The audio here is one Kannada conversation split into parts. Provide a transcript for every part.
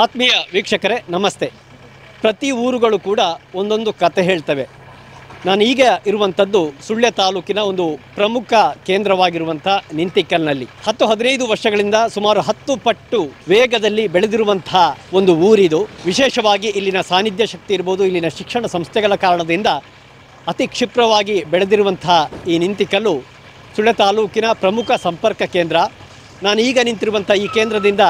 ಆತ್ಮೀಯ ವೀಕ್ಷಕರೇ, ನಮಸ್ತೆ. ಪ್ರತಿ ಊರುಗಳು ಕೂಡ ಒಂದೊಂದು ಕತೆ ಹೇಳ್ತವೆ. ನಾನು ಈಗ ಇರುವಂಥದ್ದು ಸುಳ್ಯ ತಾಲೂಕಿನ ಒಂದು ಪ್ರಮುಖ ಕೇಂದ್ರವಾಗಿರುವಂಥ ನಿಂತಿಕಲ್ನಲ್ಲಿ. ಹತ್ತು ಹದಿನೈದು ವರ್ಷಗಳಿಂದ ಸುಮಾರು ಹತ್ತು ಪಟ್ಟು ವೇಗದಲ್ಲಿ ಬೆಳೆದಿರುವಂತಹ ಒಂದು ಊರಿದು. ವಿಶೇಷವಾಗಿ ಇಲ್ಲಿನ ಸಾನ್ನಿಧ್ಯ ಶಕ್ತಿ ಇರ್ಬೋದು, ಇಲ್ಲಿನ ಶಿಕ್ಷಣ ಸಂಸ್ಥೆಗಳ ಕಾರಣದಿಂದ ಅತಿ ಕ್ಷಿಪ್ರವಾಗಿ ಬೆಳೆದಿರುವಂಥ ಈ ನಿಂತಿಕಲ್ಲು ಸುಳ್ಯ ತಾಲೂಕಿನ ಪ್ರಮುಖ ಸಂಪರ್ಕ ಕೇಂದ್ರ. ನಾನು ಈಗ ನಿಂತಿರುವಂಥ ಈ ಕೇಂದ್ರದಿಂದ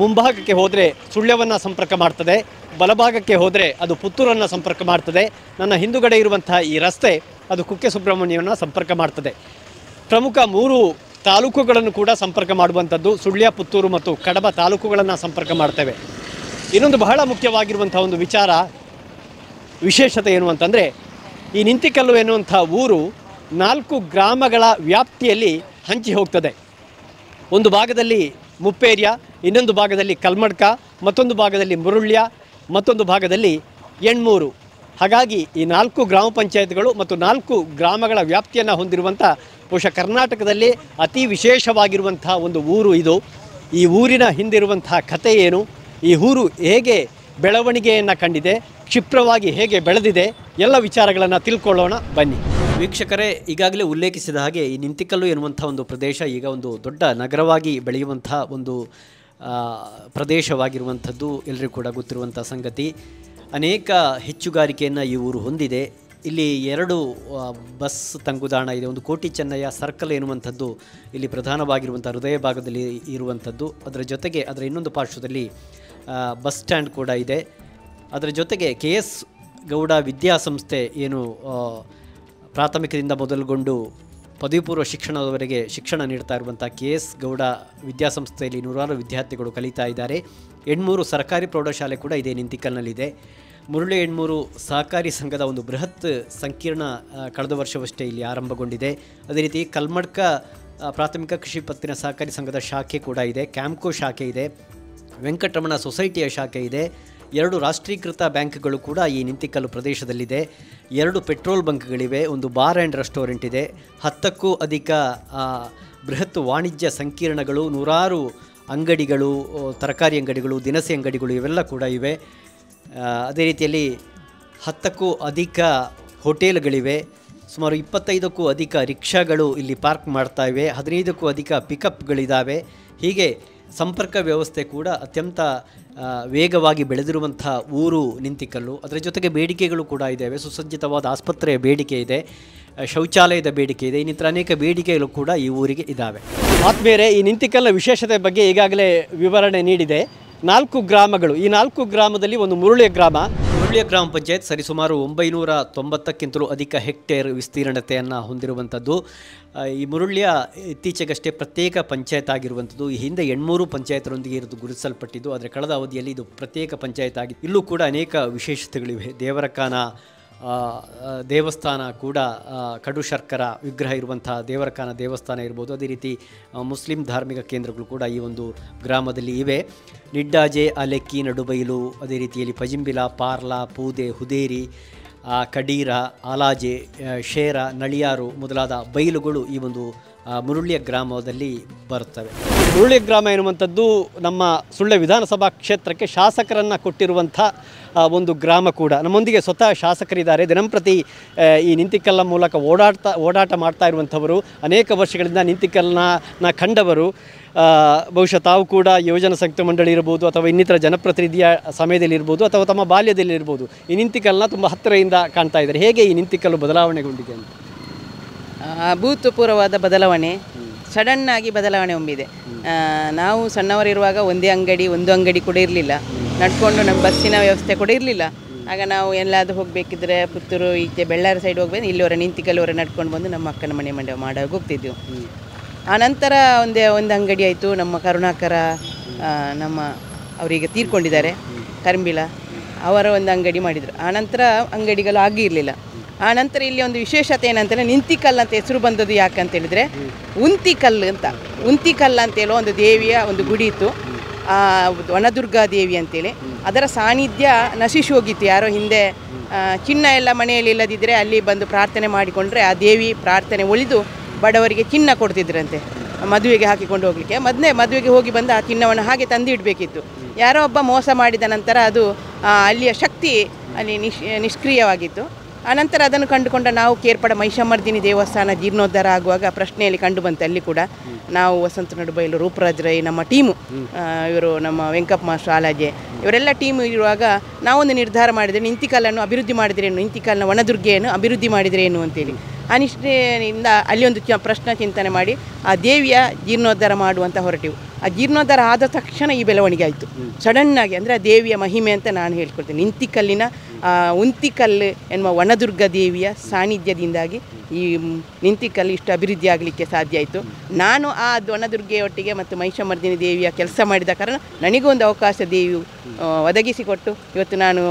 ಮುಂಭಾಗಕ್ಕೆ ಹೋದರೆ ಸುಳ್ಯವನ್ನು ಸಂಪರ್ಕ ಮಾಡ್ತದೆ, ಬಲಭಾಗಕ್ಕೆ ಹೋದರೆ ಅದು ಪುತ್ತೂರನ್ನು ಸಂಪರ್ಕ ಮಾಡ್ತದೆ. ನನ್ನ ಹಿಂದುಗಡೆ ಇರುವಂತಹ ಈ ರಸ್ತೆ ಅದು ಕುಕ್ಕೆ ಸುಬ್ರಹ್ಮಣ್ಯವನ್ನು ಸಂಪರ್ಕ ಮಾಡ್ತದೆ. ಪ್ರಮುಖ ಮೂರು ತಾಲೂಕುಗಳನ್ನು ಕೂಡ ಸಂಪರ್ಕ ಮಾಡುವಂಥದ್ದು ಸುಳ್ಯ, ಪುತ್ತೂರು ಮತ್ತು ಕಡಬ ತಾಲೂಕುಗಳನ್ನು ಸಂಪರ್ಕ ಮಾಡ್ತೇವೆ. ಇನ್ನೊಂದು ಬಹಳ ಮುಖ್ಯವಾಗಿರುವಂಥ ಒಂದು ವಿಚಾರ, ವಿಶೇಷತೆ ಏನು ಅಂತಂದರೆ, ಈ ನಿಂತಿಕಲ್ಲು ಎನ್ನುವಂಥ ಊರು ನಾಲ್ಕು ಗ್ರಾಮಗಳ ವ್ಯಾಪ್ತಿಯಲ್ಲಿ ಹಂಚಿ ಹೋಗ್ತದೆ. ಒಂದು ಭಾಗದಲ್ಲಿ ಮುಪ್ಪೇರಿಯ, ಇನ್ನೊಂದು ಭಾಗದಲ್ಲಿ ಕಲ್ಮಡ್ಕ, ಮತ್ತೊಂದು ಭಾಗದಲ್ಲಿ ಮುರುಳ್ಯ, ಮತ್ತೊಂದು ಭಾಗದಲ್ಲಿ ಎಣ್ಮೂರು. ಹಾಗಾಗಿ ಈ ನಾಲ್ಕು ಗ್ರಾಮ ಪಂಚಾಯತ್ಗಳು ಮತ್ತು ನಾಲ್ಕು ಗ್ರಾಮಗಳ ವ್ಯಾಪ್ತಿಯನ್ನು ಹೊಂದಿರುವಂಥ ಬಹುಶಃ ಕರ್ನಾಟಕದಲ್ಲಿ ಅತಿ ವಿಶೇಷವಾಗಿರುವಂಥ ಒಂದು ಊರು ಇದು. ಈ ಊರಿನ ಹಿಂದಿರುವಂತಹ ಕಥೆ ಏನು? ಈ ಊರು ಹೇಗೆ ಬೆಳವಣಿಗೆಯನ್ನು ಕಂಡಿದೆ, ಕ್ಷಿಪ್ರವಾಗಿ ಹೇಗೆ ಬೆಳೆದಿದೆ, ಎಲ್ಲ ವಿಚಾರಗಳನ್ನು ತಿಳ್ಕೊಳ್ಳೋಣ, ಬನ್ನಿ. ವೀಕ್ಷಕರೇ, ಈಗಾಗಲೇ ಉಲ್ಲೇಖಿಸಿದ ಹಾಗೆ ಈ ನಿಂತಿಕಲ್ಲು ಎನ್ನುವಂಥ ಒಂದು ಪ್ರದೇಶ ಈಗ ಒಂದು ದೊಡ್ಡ ನಗರವಾಗಿ ಬೆಳೆಯುವಂಥ ಒಂದು ಪ್ರದೇಶವಾಗಿರುವಂಥದ್ದು ಎಲ್ಲರಿಗೂ ಕೂಡ ಗೊತ್ತಿರುವಂಥ ಸಂಗತಿ. ಅನೇಕ ಹೆಚ್ಚುಗಾರಿಕೆಯನ್ನು ಈ ಊರು ಹೊಂದಿದೆ. ಇಲ್ಲಿ ಎರಡು ಬಸ್ ತಂಗುದಾಣ ಇದೆ, ಒಂದು ಕೋಟಿ ಚೆನ್ನಯ್ಯ ಸರ್ಕಲ್ ಎನ್ನುವಂಥದ್ದು ಇಲ್ಲಿ ಪ್ರಧಾನವಾಗಿರುವಂಥ ಹೃದಯ ಭಾಗದಲ್ಲಿ ಇರುವಂಥದ್ದು. ಅದರ ಜೊತೆಗೆ ಅದರ ಇನ್ನೊಂದು ಪಾರ್ಶ್ವದಲ್ಲಿ ಬಸ್ ಸ್ಟ್ಯಾಂಡ್ ಕೂಡ ಇದೆ. ಅದರ ಜೊತೆಗೆ ಕೆ ಎಸ್ ಗೌಡ ವಿದ್ಯಾಸಂಸ್ಥೆ ಏನು ಪ್ರಾಥಮಿಕದಿಂದ ಮೊದಲುಗೊಂಡು ಪದವಿ ಪೂರ್ವ ಶಿಕ್ಷಣದವರೆಗೆ ಶಿಕ್ಷಣ ನೀಡ್ತಾ ಇರುವಂಥ ಕೆ ಎಸ್ ಗೌಡ ವಿದ್ಯಾಸಂಸ್ಥೆಯಲ್ಲಿ ನೂರಾರು ವಿದ್ಯಾರ್ಥಿಗಳು ಕಲಿತಾ ಇದ್ದಾರೆ. ಎಣ್ಮೂರು ಸರ್ಕಾರಿ ಪ್ರೌಢಶಾಲೆ ಕೂಡ ಇದೆ ನಿಂತಿಕಲ್ನಲ್ಲಿದೆ. ಮುರುಳಿ ಎಣ್ಮೂರು ಸಹಕಾರಿ ಸಂಘದ ಒಂದು ಬೃಹತ್ ಸಂಕೀರ್ಣ ಕಳೆದ ವರ್ಷವಷ್ಟೇ ಇಲ್ಲಿ ಆರಂಭಗೊಂಡಿದೆ. ಅದೇ ರೀತಿ ಕಲ್ಮಡ್ಕ ಪ್ರಾಥಮಿಕ ಕೃಷಿ ಪತ್ತಿನ ಸಹಕಾರಿ ಸಂಘದ ಶಾಖೆ ಕೂಡ ಇದೆ. ಕ್ಯಾಂಪ್ಕೋ ಶಾಖೆ ಇದೆ. ವೆಂಕಟರಮಣ ಸೊಸೈಟಿಯ ಶಾಖೆ ಇದೆ. ಎರಡು ರಾಷ್ಟ್ರೀಕೃತ ಬ್ಯಾಂಕ್ಗಳು ಕೂಡ ಈ ನಿಂತಿಕಲ್ಲು ಪ್ರದೇಶದಲ್ಲಿದೆ. ಎರಡು ಪೆಟ್ರೋಲ್ ಬಂಕ್ಗಳಿವೆ, ಒಂದು ಬಾರ್ ಆ್ಯಂಡ್ ರೆಸ್ಟೋರೆಂಟ್ ಇದೆ. ಹತ್ತಕ್ಕೂ ಅಧಿಕ ಬೃಹತ್ ವಾಣಿಜ್ಯ ಸಂಕೀರ್ಣಗಳು, ನೂರಾರು ಅಂಗಡಿಗಳು ತರಕಾರಿ ಅಂಗಡಿಗಳು, ದಿನಸಿ ಅಂಗಡಿಗಳು ಇವೆಲ್ಲ ಕೂಡ ಇವೆ. ಅದೇ ರೀತಿಯಲ್ಲಿ ಹತ್ತಕ್ಕೂ ಅಧಿಕ ಹೋಟೆಲ್ಗಳಿವೆ. ಸುಮಾರು ಇಪ್ಪತ್ತೈದಕ್ಕೂ ಅಧಿಕ ರಿಕ್ಷಾಗಳು ಇಲ್ಲಿ ಪಾರ್ಕ್ ಮಾಡ್ತಾ ಇವೆ. ಹದಿನೈದಕ್ಕೂ ಅಧಿಕ ಪಿಕಪ್ಗಳಿದ್ದಾವೆ ಹೀಗೆ ಸಂಪರ್ಕ ವ್ಯವಸ್ಥೆ ಕೂಡ ಅತ್ಯಂತ ವೇಗವಾಗಿ ಬೆಳೆದಿರುವಂಥ ಊರು ನಿಂತಿಕಲ್ಲು. ಅದರ ಜೊತೆಗೆ ಬೇಡಿಕೆಗಳು ಕೂಡ ಇದ್ದಾವೆ ಸುಸಜ್ಜಿತವಾದ ಆಸ್ಪತ್ರೆಯ ಬೇಡಿಕೆ ಇದೆ. ಶೌಚಾಲಯದ ಬೇಡಿಕೆ ಇದೆ. ಇನ್ನಿತರ ಅನೇಕ ಬೇಡಿಕೆಗಳು ಕೂಡ ಈ ಊರಿಗೆ ಇದ್ದಾವೆ ಆತ್ಮೀಯರೇ, ಈ ನಿಂತಿಕಲ್ಲ ವಿಶೇಷತೆ ಬಗ್ಗೆ ಈಗಾಗಲೇ ವಿವರಣೆ ನೀಡಿದೆ. ನಾಲ್ಕು ಗ್ರಾಮಗಳು. ಈ ನಾಲ್ಕು ಗ್ರಾಮದಲ್ಲಿ ಒಂದು ಮುರುಳಿಯ ಗ್ರಾಮ. ಮುರುಳಿಯ ಗ್ರಾಮ ಪಂಚಾಯತ್ ಸರಿಸುಮಾರು ಒಂಬೈನೂರ ತೊಂಬತ್ತಕ್ಕಿಂತಲೂ ಅಧಿಕ ಹೆಕ್ಟೇರ್ ವಿಸ್ತೀರ್ಣತೆಯನ್ನು ಹೊಂದಿರುವಂಥದ್ದು. ಈ ಮುರುಳ್ಯ ಇತ್ತೀಚೆಗಷ್ಟೇ ಪ್ರತ್ಯೇಕ ಪಂಚಾಯತ್ ಆಗಿರುವಂಥದ್ದು. ಈ ಹಿಂದೆ ಎಣ್ಮೂರು ಪಂಚಾಯತ್ರೊಂದಿಗೆ ಇರೋದು ಗುರುತಿಸಲ್ಪಟ್ಟಿದ್ದು. ಆದರೆ ಕಳೆದ ಅವಧಿಯಲ್ಲಿ ಇದು ಪ್ರತ್ಯೇಕ ಪಂಚಾಯತ್ ಆಗಿದೆ ಇಲ್ಲೂ ಕೂಡ ಅನೇಕ ವಿಶೇಷತೆಗಳಿವೆ. ದೇವರಕಾನ ದೇವಸ್ಥಾನ ಕೂಡ ಕಡು ಶರ್ಕರ ವಿಗ್ರಹ ಇರುವಂತಹ ದೇವರಕಾನ ದೇವಸ್ಥಾನ ಇರ್ಬೋದು. ಅದೇ ರೀತಿ ಮುಸ್ಲಿಂ ಧಾರ್ಮಿಕ ಕೇಂದ್ರಗಳು ಕೂಡ ಈ ಒಂದು ಗ್ರಾಮದಲ್ಲಿ ಇವೆ. ನಿಡ್ಡಾಜೆ, ಅಲೆಕ್ಕಿ, ನಡುಬೈಲು, ಅದೇ ರೀತಿಯಲ್ಲಿ ಪಜಿಂಬಿಲ, ಪಾರ್ಲಾ, ಪೂದೆ, ಹುದೇರಿ ಕಡೀರ, ಆಲಾಜೆ ಶೇರ, ನಳಿಯಾರು ಮೊದಲಾದ ಬೈಲುಗಳು ಈ ಒಂದು ಮುರುಳ್ಯ ಗ್ರಾಮದಲ್ಲಿ ಬರುತ್ತವೆ. ಮುರುಳ್ಯ ಗ್ರಾಮ ಎನ್ನುವಂಥದ್ದು ನಮ್ಮ ಸುಳ್ಯ ವಿಧಾನಸಭಾ ಕ್ಷೇತ್ರಕ್ಕೆ ಶಾಸಕರನ್ನು ಕೊಟ್ಟಿರುವಂಥ ಒಂದು ಗ್ರಾಮ ಕೂಡ. ನಮ್ಮೊಂದಿಗೆ ಸ್ವತಃ ಶಾಸಕರಿದ್ದಾರೆ. ದಿನಂಪ್ರತಿ ಈ ನಿಂತಿಕಲ್ಲ ಮೂಲಕ ಓಡಾಡ್ತಾ ಓಡಾಟ ಮಾಡ್ತಾ ಇರುವಂಥವರು ಅನೇಕ ವರ್ಷಗಳಿಂದ ನಿಂತಿಕಲ್ಲನ ಕಂಡವರು. ಬಹುಶಃ ತಾವು ಕೂಡ ಯೋಜನಾ ಸಂಯುಕ್ತ ಮಂಡಳಿ ಇರ್ಬೋದು ಅಥವಾ ಇನ್ನಿತರ ಜನಪ್ರತಿನಿಧಿಯ ಸಮಯದಲ್ಲಿರ್ಬೋದು ಅಥವಾ ತಮ್ಮ ಬಾಲ್ಯದಲ್ಲಿರ್ಬೋದು ಈ ನಿಂತಿಕಲ್ಲನ್ನ ತುಂಬ ಹತ್ತಿರದಿಂದ ಕಾಣ್ತಾ ಇದ್ದಾರೆ. ಹೇಗೆ ಈ ನಿಂತಿಕಲ್ಲು ಬದಲಾವಣೆಗೊಂಡಿದೆ ಅಂತ? ಅಭೂತಪೂರ್ವವಾದ ಭೂತಪೂರ್ವವಾದ ಬದಲಾವಣೆ ಸಡನ್ನಾಗಿ ಬದಲಾವಣೆ ಹೊಂದಿದೆ ಆ, ನಾವು ಸಣ್ಣವರಿರುವಾಗ ಒಂದೇ ಅಂಗಡಿ ಒಂದು ಅಂಗಡಿ ಕೂಡ ಇರಲಿಲ್ಲ. ನಡ್ಕೊಂಡು ನಮ್ಮ ಬಸ್ಸಿನ ವ್ಯವಸ್ಥೆ ಕೂಡ ಇರಲಿಲ್ಲ. ಆಗ ನಾವು ಎಲ್ಲಾದರೂ ಹೋಗಬೇಕಿದ್ರೆ ಪುತ್ತೂರು ಈಚೆ ಬೆಳ್ಳಾರಿ ಸೈಡ್ ಹೋಗ್ಬೇಕು ಇಲ್ಲಿವರ ನಿಂತಿಕಲ್ಲಿವರ ನಡ್ಕೊಂಡು ಬಂದು ನಮ್ಮ ಅಕ್ಕನ ಮನೆ ಮಂಡ್ಯ ಮಾಡೋಕೆ ಹೋಗ್ತಿದ್ದೆವು ಆ ನಂತರ ಒಂದೇ ಒಂದು ಅಂಗಡಿ ಆಯಿತು. ನಮ್ಮ ಕರುಣಾಕರ ನಮ್ಮ ಅವರಿಗೆ ತೀರ್ಕೊಂಡಿದ್ದಾರೆ ಕರ್ಮಿಳ ಅವರ ಒಂದು ಅಂಗಡಿ ಮಾಡಿದರು. ನಂತರ ಅಂಗಡಿಗಳು ಆಗಿರಲಿಲ್ಲ ಆ ನಂತರ ಇಲ್ಲಿ ಒಂದು ವಿಶೇಷತೆ ಏನಂತಂದರೆ ನಿಂತಿಕಲ್ಲು ಅಂತ ಹೆಸರು ಬಂದದ್ದು ಯಾಕೆ ಅಂತ ಹೇಳಿದ್ರೆ ಉಂತಿಕಲ್ಲು ಅಂತ. ಉಂತಿಕಲ್ಲು ಅಂತ ಹೇಳೋ ಒಂದು ದೇವಿಯ ಒಂದು ಗುಡಿ ಇತ್ತು. ಆ, ವನದುರ್ಗಾ ದೇವಿ ಅಂತೇಳಿ. ಅದರ ಸಾನ್ನಿಧ್ಯ ನಶಿಸಿ ಹೋಗಿತ್ತು ಯಾರೋ ಹಿಂದೆ. ಚಿನ್ನ ಎಲ್ಲ ಮನೆಯಲ್ಲಿ ಇಲ್ಲದಿದ್ದರೆ ಅಲ್ಲಿ ಬಂದು ಪ್ರಾರ್ಥನೆ ಮಾಡಿಕೊಂಡ್ರೆ ಆ ದೇವಿ ಪ್ರಾರ್ಥನೆ ಒಳಿದು ಬಡವರಿಗೆ ಚಿನ್ನ ಕೊಡ್ತಿದ್ರಂತೆ. ಮದುವೆಗೆ ಹಾಕಿಕೊಂಡು ಹೋಗಲಿಕ್ಕೆ. ಮೊದಲೇ ಮದುವೆಗೆ ಹೋಗಿ ಬಂದು ಆ ಚಿನ್ನವನ್ನು ಹಾಗೆ ತಂದಿಡಬೇಕಿತ್ತು ಯಾರೋ ಒಬ್ಬ ಮೋಸ ಮಾಡಿದ ನಂತರ ಅದು ಅಲ್ಲಿಯ ಶಕ್ತಿ ಅಲ್ಲಿ ನಿಷ್ ನಿಷ್ಕ್ರಿಯವಾಗಿತ್ತು. ಆನಂತರ ಅದನ್ನು ಕಂಡುಕೊಂಡ ನಾವು ಕೇರ್ಪಡ ಮಹಿಷಮರ್ದಿನಿ ದೇವಸ್ಥಾನ ಜೀರ್ಣೋದ್ಧಾರ ಆಗುವಾಗ ಪ್ರಶ್ನೆಯಲ್ಲಿ ಕಂಡು ಬಂತು ಅಲ್ಲಿ ಕೂಡ. ನಾವು ವಸಂತ ನಡುಬೈಲು ರೂಪರಾಜ್ ರೈ ನಮ್ಮ ಟೀಮು. ಇವರು ನಮ್ಮ ವೆಂಕಪ್ಪ ಮಾಸ್ಟರ್ ಆಲಾಜೆ ಇವರೆಲ್ಲ ಟೀಮ್ ಇರುವಾಗ ನಾವೊಂದು ನಿರ್ಧಾರ ಮಾಡಿದರೆ, ನಿಂತಿಕಾಲನ್ನು ಅಭಿವೃದ್ಧಿ ಮಾಡಿದ್ರೇನು ಇಂತಿಕಾಲನ ವನದುರ್ಗೆಯನ್ನು ಅಭಿವೃದ್ಧಿ ಮಾಡಿದ್ರೇನು ಅಂತೇಳಿ. ಆ ನಿಷ್ಠೆಯಿಂದ ಅಲ್ಲಿ ಒಂದು ಚ ಪ್ರಶ್ನೆ ಚಿಂತನೆ ಮಾಡಿ, ಆ ದೇವಿಯ ಜೀರ್ಣೋದ್ಧಾರ ಮಾಡುವಂತ ಹೊರಟಿವು. ಆ ಜೀರ್ಣೋದ್ಧಾರ ಆದ ತಕ್ಷಣ ಈ ಬೆಳವಣಿಗೆ ಆಯಿತು. ಸಡನ್ನಾಗಿ ಅಂದರೆ ಆ ದೇವಿಯ ಮಹಿಮೆ ಅಂತ ನಾನು ಹೇಳ್ಕೊಡ್ತೀನಿ. ನಿಂತಿಕಲ್ಲಿನ ಉಂತಿಕಲ್ಲು ಎನ್ನುವ ವನದುರ್ಗ ದೇವಿಯ ಸಾನ್ನಿಧ್ಯದಿಂದಾಗಿ ಈ ನಿಂತಿಕಲ್ಲು ಇಷ್ಟು ಅಭಿವೃದ್ಧಿ ಆಗಲಿಕ್ಕೆ ಸಾಧ್ಯ ಆಯಿತು. ನಾನು ಆ ವನದುರ್ಗೆಯೊಟ್ಟಿಗೆ ಮತ್ತು ಮಹಿಷಮರ್ದಿನಿ ದೇವಿಯ ಕೆಲಸ ಮಾಡಿದ ಕಾರಣ ನನಗೂ ಒಂದು ಅವಕಾಶ ದೇವಿಯು ಒದಗಿಸಿಕೊಟ್ಟು ಇವತ್ತು ನಾನು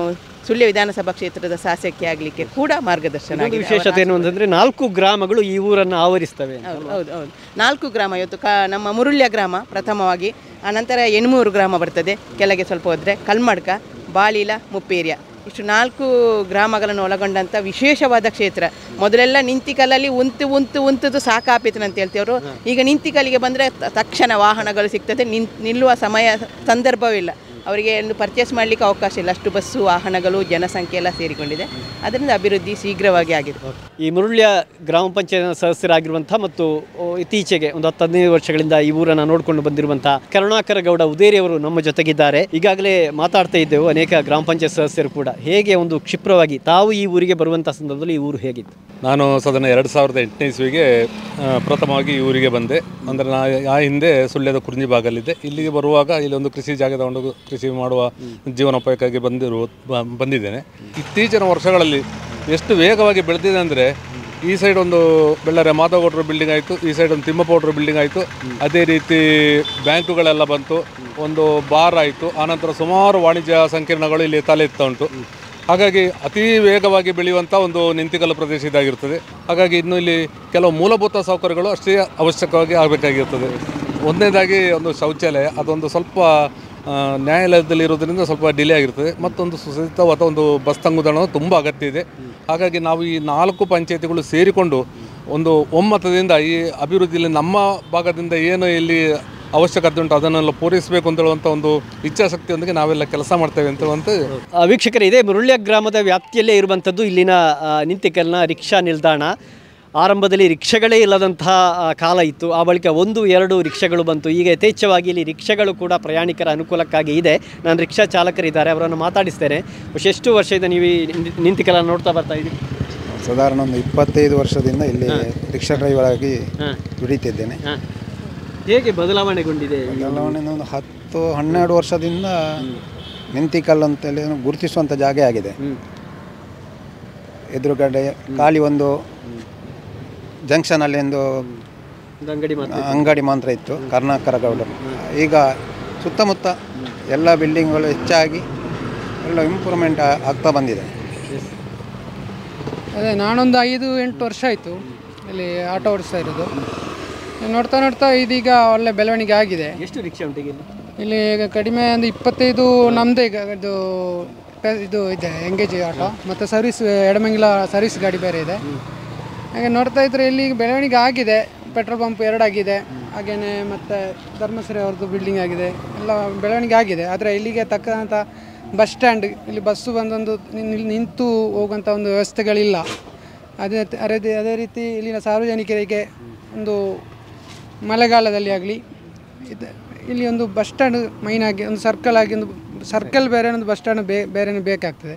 ಸುಳ್ಯ ವಿಧಾನಸಭಾ ಕ್ಷೇತ್ರದ ಶಾಸಕಿ ಆಗಲಿಕ್ಕೆ ಕೂಡ ಮಾರ್ಗದರ್ಶನ ವಿಶೇಷತೆ ಏನು ಅಂತಂದ್ರೆ ನಾಲ್ಕು ಗ್ರಾಮಗಳು ಈ ಊರನ್ನು ಆವರಿಸ್ತವೆ ಹೌದು ಹೌದು ಹೌದು. ನಾಲ್ಕು ಗ್ರಾಮ ಇವತ್ತು ಕ ನಮ್ಮ ಮುರುಳ್ಯ ಗ್ರಾಮ ಪ್ರಥಮವಾಗಿ ಆನಂತರ ಎಣ್ಮೂರು ಗ್ರಾಮ ಬರ್ತದೆ. ಕೆಳಗೆ ಸ್ವಲ್ಪ ಹೋದರೆ ಕಲ್ಮಡ್ಕ ಬಾಳಿಲ ಮುಪ್ಪೇರಿಯ. ಇಷ್ಟು ನಾಲ್ಕು ಗ್ರಾಮಗಳನ್ನು ಒಳಗೊಂಡಂಥ ವಿಶೇಷವಾದ ಕ್ಷೇತ್ರ. ಮೊದಲೆಲ್ಲ ನಿಂತಿಕಲ್ಲಲ್ಲಿ ಉಂತು ಉಂತು ಉಂತದ್ದು ಸಾಕಾಪಿತನ ಅಂತ ಹೇಳ್ತೇವರು ಈಗ ನಿಂತಿಕಲ್ಲಿಗೆ ಬಂದರೆ ತಕ್ಷಣ ವಾಹನಗಳು ಸಿಗ್ತದೆ. ನಿನ್ ನಿಲ್ಲುವ ಸಮಯ ಸಂದರ್ಭವಿಲ್ಲ ಅವರಿಗೆ ಒಂದು ಪರ್ಚೇಸ್ ಮಾಡಲಿಕ್ಕೆ ಅವಕಾಶ ಇಲ್ಲ. ಅಷ್ಟು ಬಸ್ಸು ವಾಹನಗಳು ಜನಸಂಖ್ಯೆ ಎಲ್ಲ ಸೇರಿಕೊಂಡಿದೆ. ಅದರಿಂದ ಅಭಿವೃದ್ಧಿ ಶೀಘ್ರವಾಗಿ ಆಗಿದೆ. ಈ ಮುರುಳ್ಯ ಗ್ರಾಮ ಪಂಚಾಯತ್ ಸದಸ್ಯರಾಗಿರುವಂಥ ಮತ್ತು ಇತ್ತೀಚೆಗೆ ಒಂದು ಹತ್ತು ಹದಿನೈದು ವರ್ಷಗಳಿಂದ ಈ ಊರನ್ನು ನೋಡಿಕೊಂಡು ಬಂದಿರುವಂಥ ಕರುಣಾಕರ ಗೌಡ ಉದೇರಿಯವರು ನಮ್ಮ ಜೊತೆಗಿದ್ದಾರೆ. ಈಗಾಗಲೇ ಮಾತಾಡ್ತಾ ಇದ್ದೆವು ಅನೇಕ ಗ್ರಾಮ ಪಂಚಾಯತ್ ಸದಸ್ಯರು ಕೂಡ. ಹೇಗೆ ಒಂದು ಕ್ಷಿಪ್ರವಾಗಿ ತಾವು ಈ ಊರಿಗೆ ಬರುವಂಥ ಸಂದರ್ಭದಲ್ಲಿ ಈ ಊರು ಹೇಗಿತ್ತು? ನಾನು ಸದನ ಎರಡು ಸಾವಿರದ ಎಂಟನೇ ಇಸ್ವಿಗೆ ಪ್ರಥಮವಾಗಿ ಈ ಊರಿಗೆ ಬಂದೆ. ಅಂದರೆ ನಾ ಆ ಹಿಂದೆ ಸುಳ್ಯದ ಕುರ್ಜಿ ಭಾಗಲ್ಲಿದ್ದೆ ಇಲ್ಲಿಗೆ ಬರುವಾಗ ಇಲ್ಲಿ ಒಂದು ಕೃಷಿ ಜಾಗ ತಗೊಂಡು ಕೃಷಿ ಮಾಡುವ ಜೀವನೋಪಾಯಕ್ಕಾಗಿ ಬಂದಿರುವ ಬಂದಿದ್ದೇನೆ. ಇತ್ತೀಚಿನ ವರ್ಷಗಳಲ್ಲಿ ಎಷ್ಟು ವೇಗವಾಗಿ ಬೆಳೆದಿದೆ ಅಂದರೆ ಈ ಸೈಡ್ ಒಂದು ಬೆಳ್ಳಾರೆ ಮಾಧವಗೌಡರ ಬಿಲ್ಡಿಂಗ್ ಆಯಿತು, ಈ ಸೈಡ್ ಒಂದು ತಿಮ್ಮಪ್ಪಗೌಡರ ಬಿಲ್ಡಿಂಗ್ ಆಯಿತು. ಅದೇ ರೀತಿ ಬ್ಯಾಂಕುಗಳೆಲ್ಲ ಬಂತು, ಒಂದು ಬಾರ್ ಆಯಿತು. ಆನಂತರ ಸುಮಾರು ವಾಣಿಜ್ಯ ಸಂಕೀರ್ಣಗಳು ಇಲ್ಲಿ ತಲೆ ಎತ್ತಾ ಉಂಟು. ಹಾಗಾಗಿ ಅತಿ ವೇಗವಾಗಿ ಬೆಳೆಯುವಂಥ ಒಂದು ನಿಂತಿಕಲ್ಲು ಪ್ರದೇಶ ಇದಾಗಿರ್ತದೆ. ಹಾಗಾಗಿ ಇನ್ನು ಇಲ್ಲಿ ಕೆಲವು ಮೂಲಭೂತ ಸೌಕರ್ಯಗಳು ಅಷ್ಟೇ ಅವಶ್ಯಕವಾಗಿ ಆಗಬೇಕಾಗಿರ್ತದೆ. ಒಂದನೇದಾಗಿ ಒಂದು ಶೌಚಾಲಯ, ಅದೊಂದು ಸ್ವಲ್ಪ ಆ, ನ್ಯಾಯಾಲಯದಲ್ಲಿ ಇರೋದ್ರಿಂದ ಸ್ವಲ್ಪ ಡಿಲೇ ಆಗಿರ್ತದೆ. ಮತ್ತೊಂದು ಸುಸಜ್ಜಿತವಾದ ಒಂದು ಬಸ್ ತಂಗುದಾಣ ತುಂಬ ಅಗತ್ಯ ಇದೆ. ಹಾಗಾಗಿ ನಾವು ಈ ನಾಲ್ಕು ಪಂಚಾಯತಿಗಳು ಸೇರಿಕೊಂಡು ಒಂದು ಒಮ್ಮತದಿಂದ ಈ ಅಭಿವೃದ್ಧಿಯಲ್ಲಿ ನಮ್ಮ ಭಾಗದಿಂದ ಏನು ಇಲ್ಲಿ ಅವಶ್ಯಕತೆ ಉಂಟು ಅದನ್ನೆಲ್ಲ ಪೂರೈಸಬೇಕು ಅಂತ ಹೇಳುವಂಥ ಒಂದು ಇಚ್ಛಾಶಕ್ತಿಯೊಂದಿಗೆ ನಾವೆಲ್ಲ ಕೆಲಸ ಮಾಡ್ತೇವೆ ಅಂತ ವೀಕ್ಷಕರೇ ಇದೇ ಮುರುಳ್ಯ ಗ್ರಾಮದ ವ್ಯಾಪ್ತಿಯಲ್ಲೇ ಇರುವಂಥದ್ದು ಇಲ್ಲಿನ ನಿಂತಿಕಲ್ನ ರಿಕ್ಷಾ ನಿಲ್ದಾಣ. ಆರಂಭದಲ್ಲಿ ರಿಕ್ಷೆಗಳೇ ಇಲ್ಲದಂತಹ ಕಾಲ ಇತ್ತು. ಆ ಬಳಿಕ ಒಂದು ಎರಡು ರಿಕ್ಷೆಗಳು ಬಂತು. ಈಗ ಯಥೇಚ್ಛವಾಗಿ ಇಲ್ಲಿ ರಿಕ್ಷೆಗಳು ಕೂಡ ಪ್ರಯಾಣಿಕರ ಅನುಕೂಲಕ್ಕಾಗಿ ಇದೆ. ನಾನು ರಿಕ್ಷಾ ಚಾಲಕರಿದ್ದಾರೆ ಅವರನ್ನು ಮಾತಾಡಿಸ್ತೇನೆ. ಎಷ್ಟು ಎಷ್ಟು ವರ್ಷದಿಂದ ನೀವು ಈ ನಿಂತಿ- ನೋಡ್ತಾ ಬರ್ತಾ ಇದ್ದೀವಿ ಸಾಧಾರಣ ಒಂದು ಇಪ್ಪತ್ತೈದು ವರ್ಷದಿಂದ ಇಲ್ಲಿ ರಿಕ್ಷಾ ಡ್ರೈವರ್ ಆಗಿ ದುಡಿತಿದ್ದೇನೆ. ಹೇಗೆ ಬದಲಾವಣೆಗೊಂಡಿದೆ ಬದಲಾವಣೆ ಒಂದು ಹತ್ತು ಹನ್ನೆರಡು ವರ್ಷದಿಂದ ನಿಂತಿಕಲ್ ಅಂತೇಳಿ ಗುರುತಿಸುವಂಥ ಜಾಗ ಆಗಿದೆ. ಎದುರುಗಡೆ ಖಾಲಿ ಒಂದು ಜಂಕ್ಷನಲ್ಲಿ ಒಂದು ಒಂದು ಅಂಗಡಿ ಮಾತ್ರ ಅಂಗಡಿ ಮಾತ್ರ ಇತ್ತು ಕರ್ನಾಕರ ಗೌಡರು. ಈಗ ಸುತ್ತಮುತ್ತ ಎಲ್ಲ ಬಿಲ್ಡಿಂಗ್ಗಳು ಹೆಚ್ಚಾಗಿ ಎಲ್ಲ ಇಂಪ್ರೂವ್ಮೆಂಟ್ ಆಗ್ತಾ ಬಂದಿದೆ. ಅದೇ ನಾನೊಂದು ಐದು ಎಂಟು ವರ್ಷ ಆಯಿತು ಇಲ್ಲಿ ಆಟೋ ಓಡಿಸ್ತಾ ಇರೋದು. ನೋಡ್ತಾ ನೋಡ್ತಾ ಇದೀಗ ಒಳ್ಳೆ ಬೆಳವಣಿಗೆ ಆಗಿದೆ. ಎಷ್ಟು ರಿಕ್ಷಾ ಉಂಟು ಇಲ್ಲಿ? ಈಗ ಕಡಿಮೆ ಒಂದು ಇಪ್ಪತ್ತೈದು ನಮ್ಮದೇ ಈಗ ಇದು ಪೆ- ಇದು ಇದೆ ಎಂಗೇಜ್ ಆಟೋ ಮತ್ತು ಸರ್ವಿಸ್ ಎಡಮಂಗಿಲ ಸರ್ವಿಸ್ ಗಾಡಿ ಬೇರೆ ಇದೆ. ಹಾಗೆ ನೋಡ್ತಾ ಇದ್ರೆ ಇಲ್ಲಿ ಬೆಳವಣಿಗೆ ಆಗಿದೆ. ಪೆಟ್ರೋಲ್ ಪಂಪ್ ಎರಡಾಗಿದೆ ಹಾಗೆಯೇ ಮತ್ತು ಧರ್ಮಶ್ರೀ ಅವ್ರದ್ದು ಬಿಲ್ಡಿಂಗ್ ಆಗಿದೆ. ಎಲ್ಲ ಬೆಳವಣಿಗೆ ಆಗಿದೆ. ಆದರೆ ಇಲ್ಲಿಗೆ ತಕ್ಕಂಥ ಬಸ್ ಸ್ಟ್ಯಾಂಡ್ ಇಲ್ಲಿ ಬಸ್ಸು ಬಂದೊಂದು ನಿಂತು ಹೋಗುವಂಥ ಒಂದು ವ್ಯವಸ್ಥೆಗಳಿಲ್ಲ. ಅದೇ ಅದೇ ಅದೇ ರೀತಿ ಇಲ್ಲಿನ ಸಾರ್ವಜನಿಕರಿಗೆ ಒಂದು ಮಳೆಗಾಲದಲ್ಲಿ ಆಗಲಿ, ಇದು ಇಲ್ಲಿ ಒಂದು ಬಸ್ ಸ್ಟ್ಯಾಂಡ್ ಮೈನ್ ಆಗಿ, ಒಂದು ಸರ್ಕಲ್ ಆಗಿ, ಒಂದು ಸರ್ಕಲ್ ಬೇರೆ, ಒಂದು ಬಸ್ ಸ್ಟ್ಯಾಂಡ್ ಬೇ ಬೇರೆ ಬೇಕಾಗ್ತದೆ.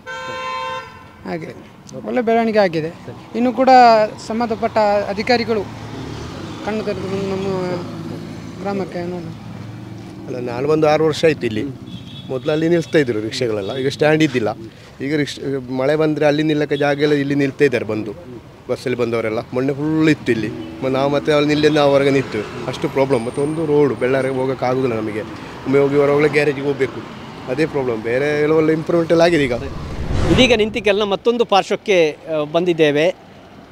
ಹಾಗೆ. ಒಳ್ಳೆ ಬೆಳವಣಿಗೆ ಆಗಿದೆ. ಇನ್ನು ಕೂಡ ಸಂಬಂಧಪಟ್ಟ ಅಧಿಕಾರಿಗಳು ಕಣ್ಣು ತೆರೆದು ನಮ್ಮ ಗ್ರಾಮಕ್ಕೆ ಅಲ್ಲ, ನಾನು ಒಂದು ಆರು ವರ್ಷ ಆಯ್ತು ಇಲ್ಲಿ. ಮೊದಲು ಅಲ್ಲಿ ನಿಲ್ಲಿಸ್ತಾ ಇದ್ರು ರಿಕ್ಷೆಗಳೆಲ್ಲ. ಈಗ ಸ್ಟ್ಯಾಂಡ್ ಇದ್ದಿಲ್ಲ. ಈಗ ರಿಕ್ಷ, ಮಳೆ ಬಂದರೆ ಅಲ್ಲಿ ನಿಲ್ಲಕ್ಕೆ ಜಾಗ ಎಲ್ಲ ಇಲ್ಲಿ ನಿಲ್ತಾ ಇದ್ದಾರೆ ಬಂದು. ಬಸ್ಸಲ್ಲಿ ಬಂದವರೆಲ್ಲ. ಮೊನ್ನೆ ಫುಲ್ ಇತ್ತು ಇಲ್ಲಿ. ನಾವು ಮತ್ತೆ ಅಲ್ಲಿ ನಿಲ್ಲೇ ನಾವು ಹೊರಗೆ ನಿಂತು. ಅಷ್ಟು ಪ್ರಾಬ್ಲಮ್ ಮತ್ತು ಒಂದು ರೋಡು ಬೆಳ್ಳಾರಿಗೆ ಹೋಗೋಕೆ ಆಗೋದಿಲ್ಲ ನಮಗೆ. ಒಮ್ಮೆ ಹೋಗಿ ಹೊರಗೆ ಗ್ಯಾರೇಜಿಗೆ ಹೋಗಬೇಕು. ಅದೇ ಪ್ರಾಬ್ಲಮ್ ಬೇರೆ ಎಲ್ಲ ಇಂಪ್ರೂವ್ಮೆಂಟ್ ಎಲ್ಲ ಆಗಿದೆ ಈಗ. ಇದೀಗ ನಿಂತಿಕೆಲ್ಲ ಮತ್ತೊಂದು ಪಾರ್ಶ್ವಕ್ಕೆ ಬಂದಿದ್ದೇವೆ.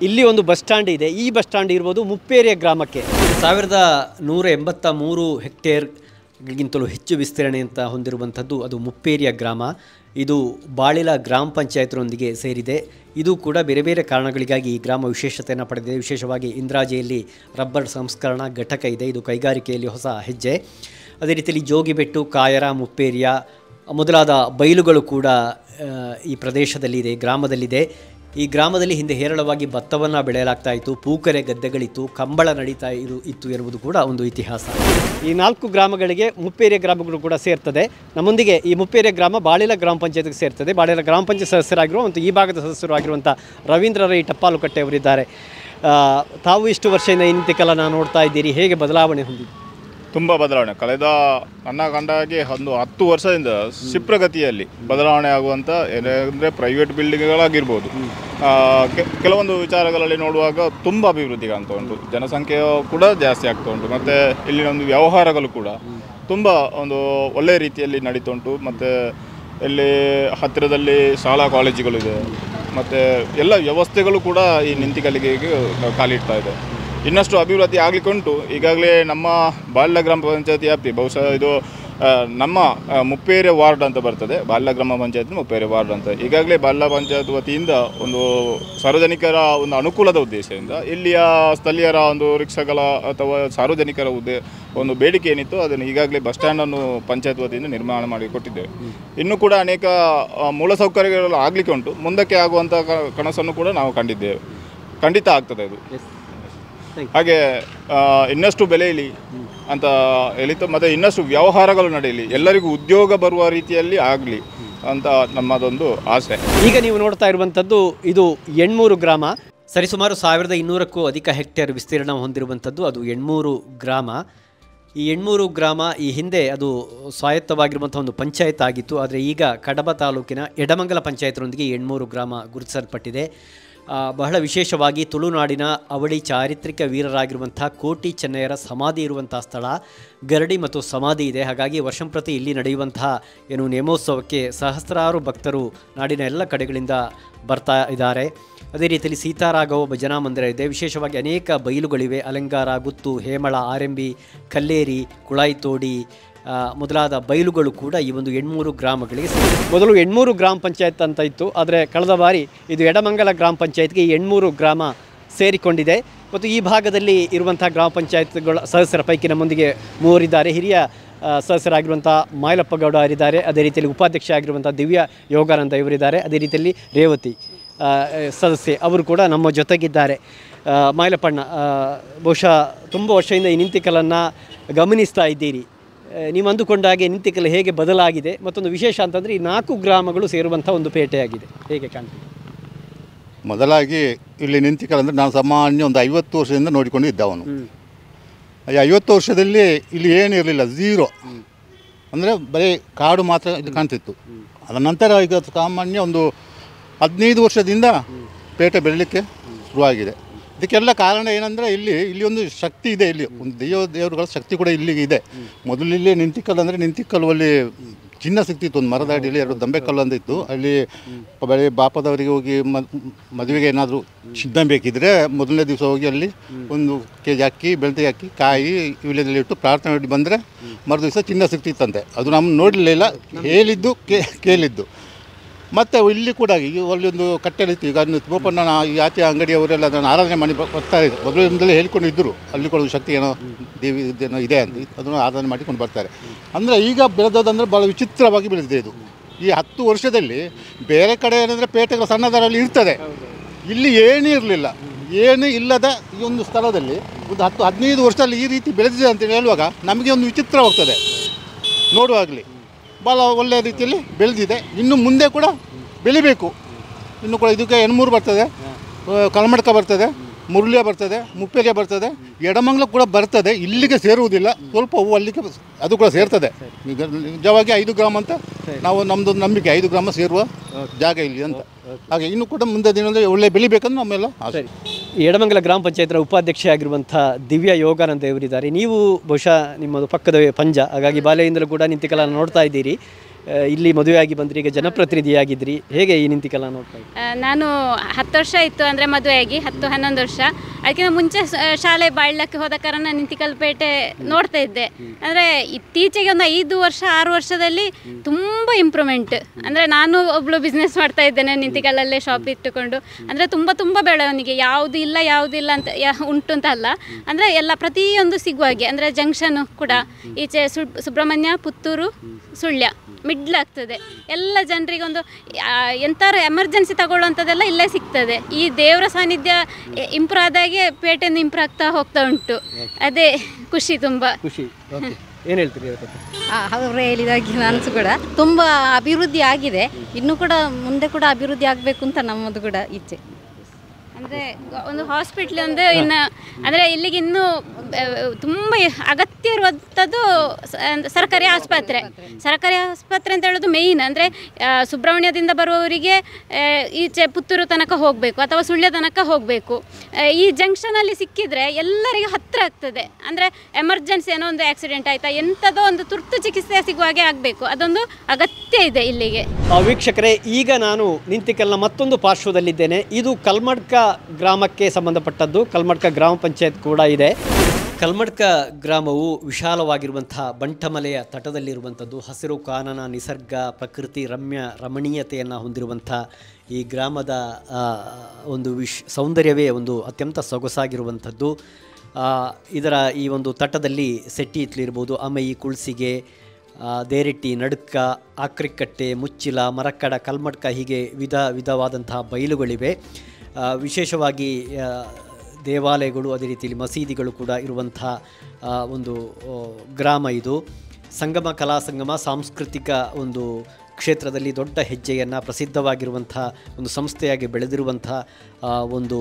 ಇಲ್ಲಿ ಒಂದು ಬಸ್ ಸ್ಟ್ಯಾಂಡ್ ಇದೆ. ಈ ಬಸ್ ಸ್ಟ್ಯಾಂಡ್ ಇರ್ಬೋದು ಮುಪ್ಪೇರಿಯ ಗ್ರಾಮಕ್ಕೆ. ಸಾವಿರದ ನೂರ ಎಂಬತ್ತ ಮೂರು ಹೆಕ್ಟೇರ್ಗಿಂತಲೂ ಹೆಚ್ಚು ವಿಸ್ತರಣೆ ಅಂತ ಹೊಂದಿರುವಂಥದ್ದು ಅದು ಮುಪ್ಪೇರಿಯ ಗ್ರಾಮ. ಇದು ಬಾಳಿಲ ಗ್ರಾಮ ಪಂಚಾಯತ್ನೊಂದಿಗೆ ಸೇರಿದೆ. ಇದು ಕೂಡ ಬೇರೆ ಬೇರೆ ಕಾರಣಗಳಿಗಾಗಿ ಈ ಗ್ರಾಮ ವಿಶೇಷತೆಯನ್ನು ಪಡೆದಿದೆ. ವಿಶೇಷವಾಗಿ ಇಂದ್ರಾಜೆಯಲ್ಲಿ ರಬ್ಬರ್ ಸಂಸ್ಕರಣಾ ಘಟಕ ಇದೆ. ಇದು ಕೈಗಾರಿಕೆಯಲ್ಲಿ ಹೊಸ ಹೆಜ್ಜೆ. ಅದೇ ರೀತಿಯಲ್ಲಿ ಜೋಗಿಬೆಟ್ಟು, ಕಾಯರ, ಮುಪ್ಪೇರಿಯ ಮೊದಲಾದ ಬಯಲುಗಳು ಕೂಡ ಈ ಪ್ರದೇಶದಲ್ಲಿದೆ, ಗ್ರಾಮದಲ್ಲಿದೆ. ಈ ಗ್ರಾಮದಲ್ಲಿ ಹಿಂದೆ ಹೇರಳವಾಗಿ ಭತ್ತವನ್ನು ಬೆಳೆಯಲಾಗ್ತಾ ಇತ್ತು, ಪೂಕರೆ ಗದ್ದೆಗಳಿತ್ತು, ಕಂಬಳ ನಡೀತಾ ಇರು, ಇತ್ತು ಎನ್ನುವುದು ಕೂಡ ಒಂದು ಇತಿಹಾಸ. ಈ ನಾಲ್ಕು ಗ್ರಾಮಗಳಿಗೆ ಮುಪ್ಪೇರಿಯ ಗ್ರಾಮಗಳು ಕೂಡ ಸೇರ್ತದೆ. ನಮ್ಮೊಂದಿಗೆ ಈ ಮುಪ್ಪೇರಿಯ ಗ್ರಾಮ ಬಾಳೆಲ ಗ್ರಾಮ ಪಂಚಾಯತ್ಗೆ ಸೇರ್ತದೆ. ಬಾಳೆಲ ಗ್ರಾಮ ಪಂಚಾಯತ್ ಸದಸ್ಯರಾಗಿರುವ ಮತ್ತು ಈ ಭಾಗದ ಸದಸ್ಯರು ಆಗಿರುವಂಥ ರವೀಂದ್ರ ರೈ ಟಪ್ಪಾಲುಕಟ್ಟೆ ಅವರಿದ್ದಾರೆ ತಾವು ಇಷ್ಟು ವರ್ಷದಿಂದ ಈ ನಾನು ನೋಡ್ತಾ ಇದ್ದೀರಿ. ಹೇಗೆ ಬದಲಾವಣೆ ಹೊಂದಿದೆ ತುಂಬ ಬದಲಾವಣೆ. ಕಳೆದ ನನ್ನ ಕಂಡಾಗೆ ಒಂದು ಹತ್ತು ವರ್ಷದಿಂದ ಕ್ಷಿಪ್ರಗತಿಯಲ್ಲಿ ಬದಲಾವಣೆ ಆಗುವಂಥ ಅಂದರೆ ಪ್ರೈವೇಟ್ ಬಿಲ್ಡಿಂಗ್ಗಳಾಗಿರ್ಬೋದು ಕೆಲವೊಂದು ವಿಚಾರಗಳಲ್ಲಿ ನೋಡುವಾಗ ತುಂಬ ಅಭಿವೃದ್ಧಿ ಕಾಣ್ತಾ ಉಂಟು. ಜನಸಂಖ್ಯೆಯು ಕೂಡ ಜಾಸ್ತಿ ಆಗ್ತಾ ಉಂಟು. ಮತ್ತು ಇಲ್ಲಿನ ಒಂದು ವ್ಯವಹಾರಗಳು ಕೂಡ ತುಂಬ ಒಂದು ಒಳ್ಳೆಯ ರೀತಿಯಲ್ಲಿ ನಡೀತಾ ಉಂಟು. ಮತ್ತು ಇಲ್ಲಿ ಹತ್ತಿರದಲ್ಲಿ ಶಾಲಾ ಕಾಲೇಜುಗಳಿದೆ ಮತ್ತು ಎಲ್ಲ ವ್ಯವಸ್ಥೆಗಳು ಕೂಡ ಈ ನಿಂತಿಗಳಿಗೆ ಕಾಲಿಡ್ತಾ ಇದೆ. ಇನ್ನಷ್ಟು ಅಭಿವೃದ್ಧಿ ಆಗಲಿಕ್ಕೆ ಉಂಟು ಈಗಾಗಲೇ ನಮ್ಮ ಬಾಲ್ಯ ಗ್ರಾಮ ಪಂಚಾಯತಿ ವ್ಯಾಪ್ತಿ, ಬಹುಶಃ ಇದು ನಮ್ಮ ಮುಪ್ಪೇರೆ ವಾರ್ಡ್ ಅಂತ ಬರ್ತದೆ. ಬಾಲ್ಯ ಗ್ರಾಮ ಪಂಚಾಯತ್ ಮುಪ್ಪೇರೆ ವಾರ್ಡ್ ಅಂತ. ಈಗಾಗಲೇ ಬಾಲ್ಯ ಪಂಚಾಯತ್ ವತಿಯಿಂದ ಒಂದು ಸಾರ್ವಜನಿಕರ ಒಂದು ಅನುಕೂಲದ ಉದ್ದೇಶದಿಂದ, ಇಲ್ಲಿಯ ಸ್ಥಳೀಯರ ಒಂದು ರಿಕ್ಷಾಗಳ ಅಥವಾ ಸಾರ್ವಜನಿಕರ ಉದ್ದೇ, ಒಂದು ಬೇಡಿಕೆ ಏನಿತ್ತು ಅದನ್ನು ಈಗಾಗಲೇ ಬಸ್ ಸ್ಟ್ಯಾಂಡನ್ನು ಪಂಚಾಯತ್ ವತಿಯಿಂದ ನಿರ್ಮಾಣ ಮಾಡಿ ಕೊಟ್ಟಿದ್ದೇವೆ. ಇನ್ನೂ ಕೂಡ ಅನೇಕ ಮೂಲಸೌಕರ್ಯಗಳು ಆಗಲಿಕ್ಕೆ ಉಂಟು ಮುಂದಕ್ಕೆ ಆಗುವಂಥ ಕನಸನ್ನು ಕೂಡ ನಾವು ಕಂಡಿದ್ದೇವೆ. ಖಂಡಿತ ಆಗ್ತದೆ ಅದು. ಹಾಗೆ ಇನ್ನಷ್ಟು ಇನ್ನಷ್ಟು ಇಲ್ಲಿ ಅಂತ ಹೇಳಿತು ಮತ್ತು ಇನ್ನಷ್ಟು ವ್ಯವಹಾರಗಳು ನಡೆಯಲಿ ಎಲ್ಲರಿಗೂ ಉದ್ಯೋಗ ಬರುವ ರೀತಿಯಲ್ಲಿ ಆಗಲಿ ಅಂತ ನಮ್ಮದೊಂದು ಆಸೆ. ಈಗ ನೀವು ನೋಡ್ತಾ ಇರುವಂಥದ್ದು ಇದು ಎಣ್ಮೂರು ಗ್ರಾಮ. ಸರಿಸುಮಾರು ಸಾವಿರದ ಇನ್ನೂರಕ್ಕೂ ಅಧಿಕ ಹೆಕ್ಟೇರ್ ವಿಸ್ತೀರ್ಣ ಹೊಂದಿರುವಂಥದ್ದು ಅದು ಎಣ್ಮೂರು ಗ್ರಾಮ. ಈ ಎಣ್ಮೂರು ಗ್ರಾಮ ಈ ಹಿಂದೆ ಅದು ಸ್ವಾಯತ್ತವಾಗಿರುವಂಥ ಒಂದು ಪಂಚಾಯತ್ ಆಗಿತ್ತು ಆದರೆ ಈಗ ಕಡಬ ತಾಲೂಕಿನ ಎಡಮಂಗಲ ಪಂಚಾಯತ್ನೊಂದಿಗೆ ಎಣ್ಮೂರು ಗ್ರಾಮ ಗುರುತಿಸಲ್ಪಟ್ಟಿದೆ. ಬಹಳ ವಿಶೇಷವಾಗಿ ತುಳುನಾಡಿನ ಅವಳಿ ಚಾರಿತ್ರಿಕ ವೀರರಾಗಿರುವಂಥ ಕೋಟಿ ಚೆನ್ನಯ್ಯರ ಸಮಾಧಿ ಇರುವಂಥ ಸ್ಥಳ, ಗರಡಿ ಮತ್ತು ಸಮಾಧಿ ಇದೆ. ಹಾಗಾಗಿ ವರ್ಷಂಪ್ರತಿ ಇಲ್ಲಿ ನಡೆಯುವಂಥ ಏನು ನೇಮೋತ್ಸವಕ್ಕೆ ಸಹಸ್ರಾರು ಭಕ್ತರು ನಾಡಿನ ಎಲ್ಲ ಕಡೆಗಳಿಂದ ಬರ್ತಾ ಇದ್ದಾರೆ. ಅದೇ ರೀತಿಯಲ್ಲಿ ಸೀತಾರಾಘವ ಭಜನಾ ಮಂದಿರ ಇದೆ. ವಿಶೇಷವಾಗಿ ಅನೇಕ ಬಯಲುಗಳಿವೆ. ಅಲಂಗಾರ ಗುತ್ತು, ಹೇಮಳ, ಆರೆಂಬಿ, ಕಲ್ಲೇರಿ, ಕುಳಾಯಿತೋಡಿ ಮೊದಲಾದ ಬಯಲುಗಳು ಕೂಡ ಈ ಒಂದು ಎಣ್ಮೂರು ಗ್ರಾಮಗಳಿಗೆ. ಮೊದಲು ಎಣ್ಮೂರು ಗ್ರಾಮ ಪಂಚಾಯತ್ ಅಂತ ಇತ್ತು, ಆದರೆ ಕಳೆದ ಬಾರಿ ಇದು ಎಡಮಂಗಲ ಗ್ರಾಮ ಪಂಚಾಯತ್ಗೆ ಈ ಎಣ್ಮೂರು ಗ್ರಾಮ ಸೇರಿಕೊಂಡಿದೆ. ಮತ್ತು ಈ ಭಾಗದಲ್ಲಿ ಇರುವಂಥ ಗ್ರಾಮ ಪಂಚಾಯತ್ಗಳ ಸದಸ್ಯರ ಪೈಕಿ ನಮ್ಮೊಂದಿಗೆ ಮೂವರಿದ್ದಾರೆ. ಹಿರಿಯ ಸದಸ್ಯರಾಗಿರುವಂಥ ಮಾಯಲಪ್ಪ ಗೌಡ ಅವರಿದ್ದಾರೆ. ಅದೇ ರೀತಿಯಲ್ಲಿ ಉಪಾಧ್ಯಕ್ಷ ಆಗಿರುವಂಥ ದಿವ್ಯ ಯೋಗಾನಂದ ಇವರಿದ್ದಾರೆ. ಅದೇ ರೀತಿಯಲ್ಲಿ ರೇವತಿ ಸದಸ್ಯೆ ಅವರು ಕೂಡ ನಮ್ಮ ಜೊತೆಗಿದ್ದಾರೆ. ಮಾಯಲಪ್ಪಣ್ಣ ಬಹುಶಃ ತುಂಬ ವರ್ಷದಿಂದ ಈ ನಿಂತಿಕಲನ್ನು ಗಮನಿಸ್ತಾ ಇದ್ದೀರಿ. ನೀವು ಅಂದುಕೊಂಡ ಹಾಗೆ ನಿಂತಿಕಲ್ ಹೇಗೆ ಬದಲಾಗಿದೆ? ಮತ್ತೊಂದು ವಿಶೇಷ ಅಂತಂದರೆ ಈ ನಾಲ್ಕು ಗ್ರಾಮಗಳು ಸೇರುವಂಥ ಒಂದು ಪೇಟೆಯಾಗಿದೆ. ಹೇಗೆ ಕಾಣ್ತೀವಿ ಮೊದಲಾಗಿ ಇಲ್ಲಿ ನಿಂತಿಕಲ್ ಅಂದರೆ ನಾನು ಸಾಮಾನ್ಯ ಒಂದು ಐವತ್ತು ವರ್ಷದಿಂದ ನೋಡಿಕೊಂಡು ಇದ್ದವನು. ಈ ಐವತ್ತು ವರ್ಷದಲ್ಲಿ ಇಲ್ಲಿ ಏನು ಇರಲಿಲ್ಲ ಝೀರೋ ಅಂದರೆ ಬರೀ ಕಾಡು ಮಾತ್ರ ಇದು ಕಾಣ್ತಿತ್ತು. ಅದರ ನಂತರ ಈಗ ಸಾಮಾನ್ಯ ಒಂದು ಹದಿನೈದು ವರ್ಷದಿಂದ ಪೇಟೆ ಬೆಳಲಿಕ್ಕೆ ಶುರುವಾಗಿದೆ. ಇದಕ್ಕೆಲ್ಲ ಕಾರಣ ಏನಂದರೆ ಇಲ್ಲಿ ಇಲ್ಲಿ ಒಂದು ಶಕ್ತಿ ಇದೆ ಇಲ್ಲಿ. ಒಂದು ದೇವ, ದೇವರುಗಳ ಶಕ್ತಿ ಕೂಡ ಇಲ್ಲಿಗೆ ಇದೆ. ಮೊದಲು ಇಲ್ಲಿ ನಿಂತಿಕಲ್ ಅಂದರೆ ನಿಂತಿಕಲ್ಲು ಅಲ್ಲಿ ಚಿನ್ನ ಸಿಗ್ತಿತ್ತು, ಒಂದು ಮರದ ಅಡಿಯಲ್ಲಿ ಎರಡು ದಂಬೆಕಲ್ಲು ಅಂತ ಇತ್ತು. ಅಲ್ಲಿ ಬಳಿ ಬಾಪದವರಿಗೆ ಹೋಗಿ ಮದುವೆಗೆ ಏನಾದರೂ ಚಿನ್ನ ಬೇಕಿದ್ರೆ ಮೊದಲನೇ ದಿವಸ ಹೋಗಿ ಅಲ್ಲಿ ಒಂದು ಕೆ ಜಿ ಅಕ್ಕಿ ಬೆಳ್ತಿ ಅಕ್ಕಿ ಕಾಯಿ ಇವಿಲೇದಲ್ಲಿ ಇಟ್ಟು ಪ್ರಾರ್ಥನೆ ಮಾಡಿ ಬಂದರೆ ಮರು ದಿವಸ ಚಿನ್ನ ಸಿಗ್ತಿತ್ತಂತೆ. ಅದು ನಮ್ಮ ನೋಡಲಿಲ್ಲ ಹೇಳಿದ್ದು ಕೇಳಿದ್ದು. ಮತ್ತು ಇಲ್ಲಿ ಕೂಡ ಈಗ ಅಲ್ಲಿ ಒಂದು ಕಟ್ಟೆಲಿತ್ತು ಈಗ ಅದನ್ನು ಬೋಪಣ್ಣ ಈ ಆಚೆ ಅಂಗಡಿಯವರೆಲ್ಲ ಅದನ್ನು ಆರಾಧನೆ ಮಾಡಿ ಬರ್ತಾ ಇದ್ದಾರೆ ಮೊದಲಿಂದಲೇ ಹೇಳ್ಕೊಂಡು ಇದ್ದರು ಅಲ್ಲಿ ಕೂಡ ಶಕ್ತಿ ಏನೋ ದೇವಿ ಇದೇನೋ ಇದೆ ಅಂತ, ಅದನ್ನು ಆರಾಧನೆ ಮಾಡಿಕೊಂಡು ಬರ್ತಾರೆ. ಅಂದರೆ ಈಗ ಬೆಳೆದೋದಂದರೆ ಭಾಳ ವಿಚಿತ್ರವಾಗಿ ಬೆಳೆದಿದೆ ಇದು. ಈ ಹತ್ತು ವರ್ಷದಲ್ಲಿ ಬೇರೆ ಕಡೆ ಏನಂದರೆ ಪೇಟೆಗಳು ಸಣ್ಣದರಲ್ಲಿ ಇರ್ತದೆ. ಇಲ್ಲಿ ಏನೂ ಇರಲಿಲ್ಲ. ಏನೂ ಇಲ್ಲದ ಈ ಒಂದು ಸ್ಥಳದಲ್ಲಿ ಒಂದು ಹತ್ತು ಹದಿನೈದು ವರ್ಷದಲ್ಲಿ ಈ ರೀತಿ ಬೆಳೆದಿದೆ ಅಂತ ಹೇಳುವಾಗ ನಮಗೆ ಒಂದು ವಿಚಿತ್ರವಾಗ್ತದೆ ನೋಡುವಾಗಲಿ. ಭಾಳ ಒಳ್ಳೆಯ ರೀತಿಯಲ್ಲಿ ಬೆಳೆದಿದೆ. ಇನ್ನು ಮುಂದೆ ಕೂಡ ಬೆಳಿಬೇಕು. ಇನ್ನು ಕೂಡ ಇದಕ್ಕೆ ಎಣ್ಮೂರು ಬರ್ತದೆ. ಕಲ್ಮಡ್ಕ ಬರ್ತದೆ ಮುರುಳಿಯ ಬರ್ತದೆ ಮುಪ್ಪೆಗೆ ಬರ್ತದೆ ಎಡಮಂಗ್ಲ ಕೂಡ ಬರ್ತದೆ. ಇಲ್ಲಿಗೆ ಸೇರುವುದಿಲ್ಲ. ಸ್ವಲ್ಪ ಹೂವು ಅಲ್ಲಿಗೆ ಅದು ಕೂಡ ಸೇರ್ತದೆ. ನಿಜವಾಗಿ ಐದು ಗ್ರಾಮ ಅಂತ ನಾವು ನಮ್ಮದು ನಂಬಿಕೆ ಐದು ಗ್ರಾಮ ಸೇರುವ ಜಾಗ ಇಲ್ಲಿ ಅಂತ. ಹಾಗೆ ಇನ್ನು ಕೂಡ ಮುಂದೆ ದಿನದಲ್ಲಿ ಒಳ್ಳೆ ಬೆಳಿಬೇಕಂದ್ರೆ ನಮ್ಮೆಲ್ಲ ಆಸೆ. ಈ ಎಡಮಂಗಲ ಗ್ರಾಮ ಪಂಚಾಯತ್ನ ಉಪಾಧ್ಯಕ್ಷೆಯಾಗಿರುವಂಥ ದಿವ್ಯ ಯೋಗಾನಂದ ಇವರಿದ್ದಾರೆ ನೀವು ಬಹುಶಃ ನಿಮ್ಮದು ಪಕ್ಕದ ಪಂಜ ಹಾಗಾಗಿ ಬಾಲ್ಯದಿಂದಲೂ ಕೂಡ ನಿಂತಿಕಲ ನೋಡ್ತಾ ಇದ್ದೀರಿ. ಇಲ್ಲಿ ಮದುವೆಯಾಗಿ ಬಂದ್ರಿ ಈಗ ಜನಪ್ರತಿನಿಧಿಯಾಗಿದ್ರಿ. ಹೇಗೆ ಈ ನಿಂತಿಕಲ ನೋಡ್ತಾ? ನಾನು ಹತ್ತು ವರ್ಷ ಇತ್ತು ಅಂದರೆ ಮದುವೆಯಾಗಿ ಹತ್ತು ಹನ್ನೊಂದು ವರ್ಷ. ಅದಕ್ಕಿಂತ ಮುಂಚೆ ಶಾಲೆ ಬಾಳ್ಲಕ್ಕೆ ಹೋದ ಕಾರಣ ನಿಂತಿಕಲ್ಪೇಟೆ ನೋಡ್ತಾ ಇದ್ದೆ. ಅಂದರೆ ಇತ್ತೀಚೆಗೆ ಒಂದು ಐದು ವರ್ಷ ಆರು ವರ್ಷದಲ್ಲಿ ತುಂಬ ಇಂಪ್ರೂವ್ಮೆಂಟ್ ಅಂದರೆ ನಾನು ಒಬ್ಳು ಬಿಸ್ನೆಸ್ ಮಾಡ್ತಾ ಇದ್ದೇನೆ ನಿಂತಿಕಲ್ಲಲ್ಲೇ ಶಾಪ್ ಇಟ್ಟುಕೊಂಡು. ಅಂದರೆ ತುಂಬ ತುಂಬ ಬೆಳವಣಿಗೆ. ಯಾವುದು ಇಲ್ಲ ಯಾವುದಿಲ್ಲ ಅಂತ ಯಾ ಉಂಟು ಅಂತ ಅಲ್ಲ. ಅಂದರೆ ಎಲ್ಲ ಪ್ರತಿಯೊಂದು ಸಿಗುವ ಹಾಗೆ. ಅಂದರೆ ಜಂಕ್ಷನ್ ಕೂಡ ಈಚೆ ಸುಬ್ ಸುಬ್ರಹ್ಮಣ್ಯ ಪುತ್ತೂರು ಸುಳ್ಯ ಮಿಡ್ಲ್ ಆಗ್ತದೆ. ಎಲ್ಲ ಜನರಿಗೆ ಒಂದು ಎಂತಾರು ಎಮರ್ಜೆನ್ಸಿ ತಗೊಳ್ಳುವಂಥದ್ದೆಲ್ಲ ಇಲ್ಲೇ ಸಿಗ್ತದೆ. ಈ ದೇವರ ಸಾನ್ನಿಧ್ಯ ಇಂಪ್ರೂವ್ ಆದಾಗೆ ಪೇಟೆಯಿಂದ ಇಂಪ್ರೂವ್ ಆಗ್ತಾ ಹೋಗ್ತಾ ಉಂಟು. ಅದೇ ಖುಷಿ ತುಂಬ. ಖುಷಿ. ಓಕೆ ಏನು ಹೇಳ್ತೀರಿ? ಅವರು ಹೇಳಿದಾಗಿ ನನಸು ಕೂಡ ತುಂಬ ಅಭಿವೃದ್ಧಿ ಆಗಿದೆ. ಇನ್ನೂ ಕೂಡ ಮುಂದೆ ಕೂಡ ಅಭಿವೃದ್ಧಿ ಆಗಬೇಕು ಅಂತ ನಮ್ಮದು ಕೂಡ ಇಚ್ಛೆ. ಅಂದರೆ ಒಂದು ಹಾಸ್ಪಿಟ್ಲ್ ಒಂದು ಇನ್ನು, ಅಂದರೆ ಇಲ್ಲಿಗೆ ಇನ್ನೂ ತುಂಬ ಅಗತ್ಯ ಇರುವಂಥದ್ದು ಸರ್ಕಾರಿ ಆಸ್ಪತ್ರೆ. ಸರ್ಕಾರಿ ಆಸ್ಪತ್ರೆ ಅಂತ ಹೇಳೋದು ಮೇಯ್ನ್ ಅಂದರೆ ಸುಬ್ರಹ್ಮಣ್ಯದಿಂದ ಬರುವವರಿಗೆ ಈಚೆ ಪುತ್ತೂರು ತನಕ ಹೋಗಬೇಕು ಅಥವಾ ಸುಳ್ಯ ತನಕ ಹೋಗಬೇಕು. ಈ ಜಂಕ್ಷನಲ್ಲಿ ಸಿಕ್ಕಿದರೆ ಎಲ್ಲರಿಗೂ ಹತ್ತಿರ ಆಗ್ತದೆ. ಅಂದರೆ ಎಮರ್ಜೆನ್ಸಿ ಏನೋ ಒಂದು ಆಕ್ಸಿಡೆಂಟ್ ಆಯಿತಾ ಎಂಥದೋ ಒಂದು ತುರ್ತು ಚಿಕಿತ್ಸೆ ಸಿಗುವ ಹಾಗೆ ಆಗಬೇಕು. ಅದೊಂದು ಅಗತ್ಯ ಇದೆ ಇಲ್ಲಿಗೆ. ವೀಕ್ಷಕರೇ, ಈಗ ನಾನು ನಿಂತಿಕಲ್ನ ಮತ್ತೊಂದು ಪಾರ್ಶ್ವದಲ್ಲಿದ್ದೇನೆ. ಇದು ಕಲ್ಮಡ್ಕ ಗ್ರಾಮಕ್ಕೆ ಸಂಬಂಧಪಟ್ಟದ್ದು. ಕಲ್ಮಡ್ಕ ಗ್ರಾಮ ಪಂಚಾಯತ್ ಕೂಡ ಇದೆ. ಕಲ್ಮಡ್ಕ ಗ್ರಾಮವು ವಿಶಾಲವಾಗಿರುವಂತಹ ಬಂಟಮಲೆಯ ತಟದಲ್ಲಿರುವಂಥದ್ದು. ಹಸಿರು ಕಾನನ, ನಿಸರ್ಗ, ಪ್ರಕೃತಿ, ರಮ್ಯ, ರಮಣೀಯತೆಯನ್ನು ಹೊಂದಿರುವಂಥ ಈ ಗ್ರಾಮದ ಒಂದು ವಿಶ್, ಸೌಂದರ್ಯವೇ ಒಂದು ಅತ್ಯಂತ ಸೊಗಸಾಗಿರುವಂಥದ್ದು. ಇದರ ಈ ಒಂದು ತಟದಲ್ಲಿ ಸೆಟ್ಟಿ ಇತ್ಲಿರ್ಬೋದು ಈ ಕುಳ್ಸಿಗೆ ದೇರೆಟ್ಟಿ, ನಡುಕ, ಆಕ್ರಿಕಟ್ಟೆ, ಮುಚ್ಚಿಲ ಮರಕ್ಕಡ ಕಲ್ಮಡ್ಕ ಹೀಗೆ ವಿಧ ವಿಧವಾದಂತಹ ಬಯಲುಗಳಿವೆ. ವಿಶೇಷವಾಗಿ ದೇವಾಲಯಗಳು, ಅದೇ ರೀತಿಯಲ್ಲಿ ಮಸೀದಿಗಳು ಕೂಡ ಇರುವಂಥ ಒಂದು ಗ್ರಾಮ ಇದು. ಸಂಗಮ, ಕಲಾ ಸಂಗಮ, ಸಾಂಸ್ಕೃತಿಕ ಒಂದು ಕ್ಷೇತ್ರದಲ್ಲಿ ದೊಡ್ಡ ಹೆಜ್ಜೆಯನ್ನು ಪ್ರಸಿದ್ಧವಾಗಿರುವಂಥ, ಒಂದು ಸಂಸ್ಥೆಯಾಗಿ ಬೆಳೆದಿರುವಂಥ ಒಂದು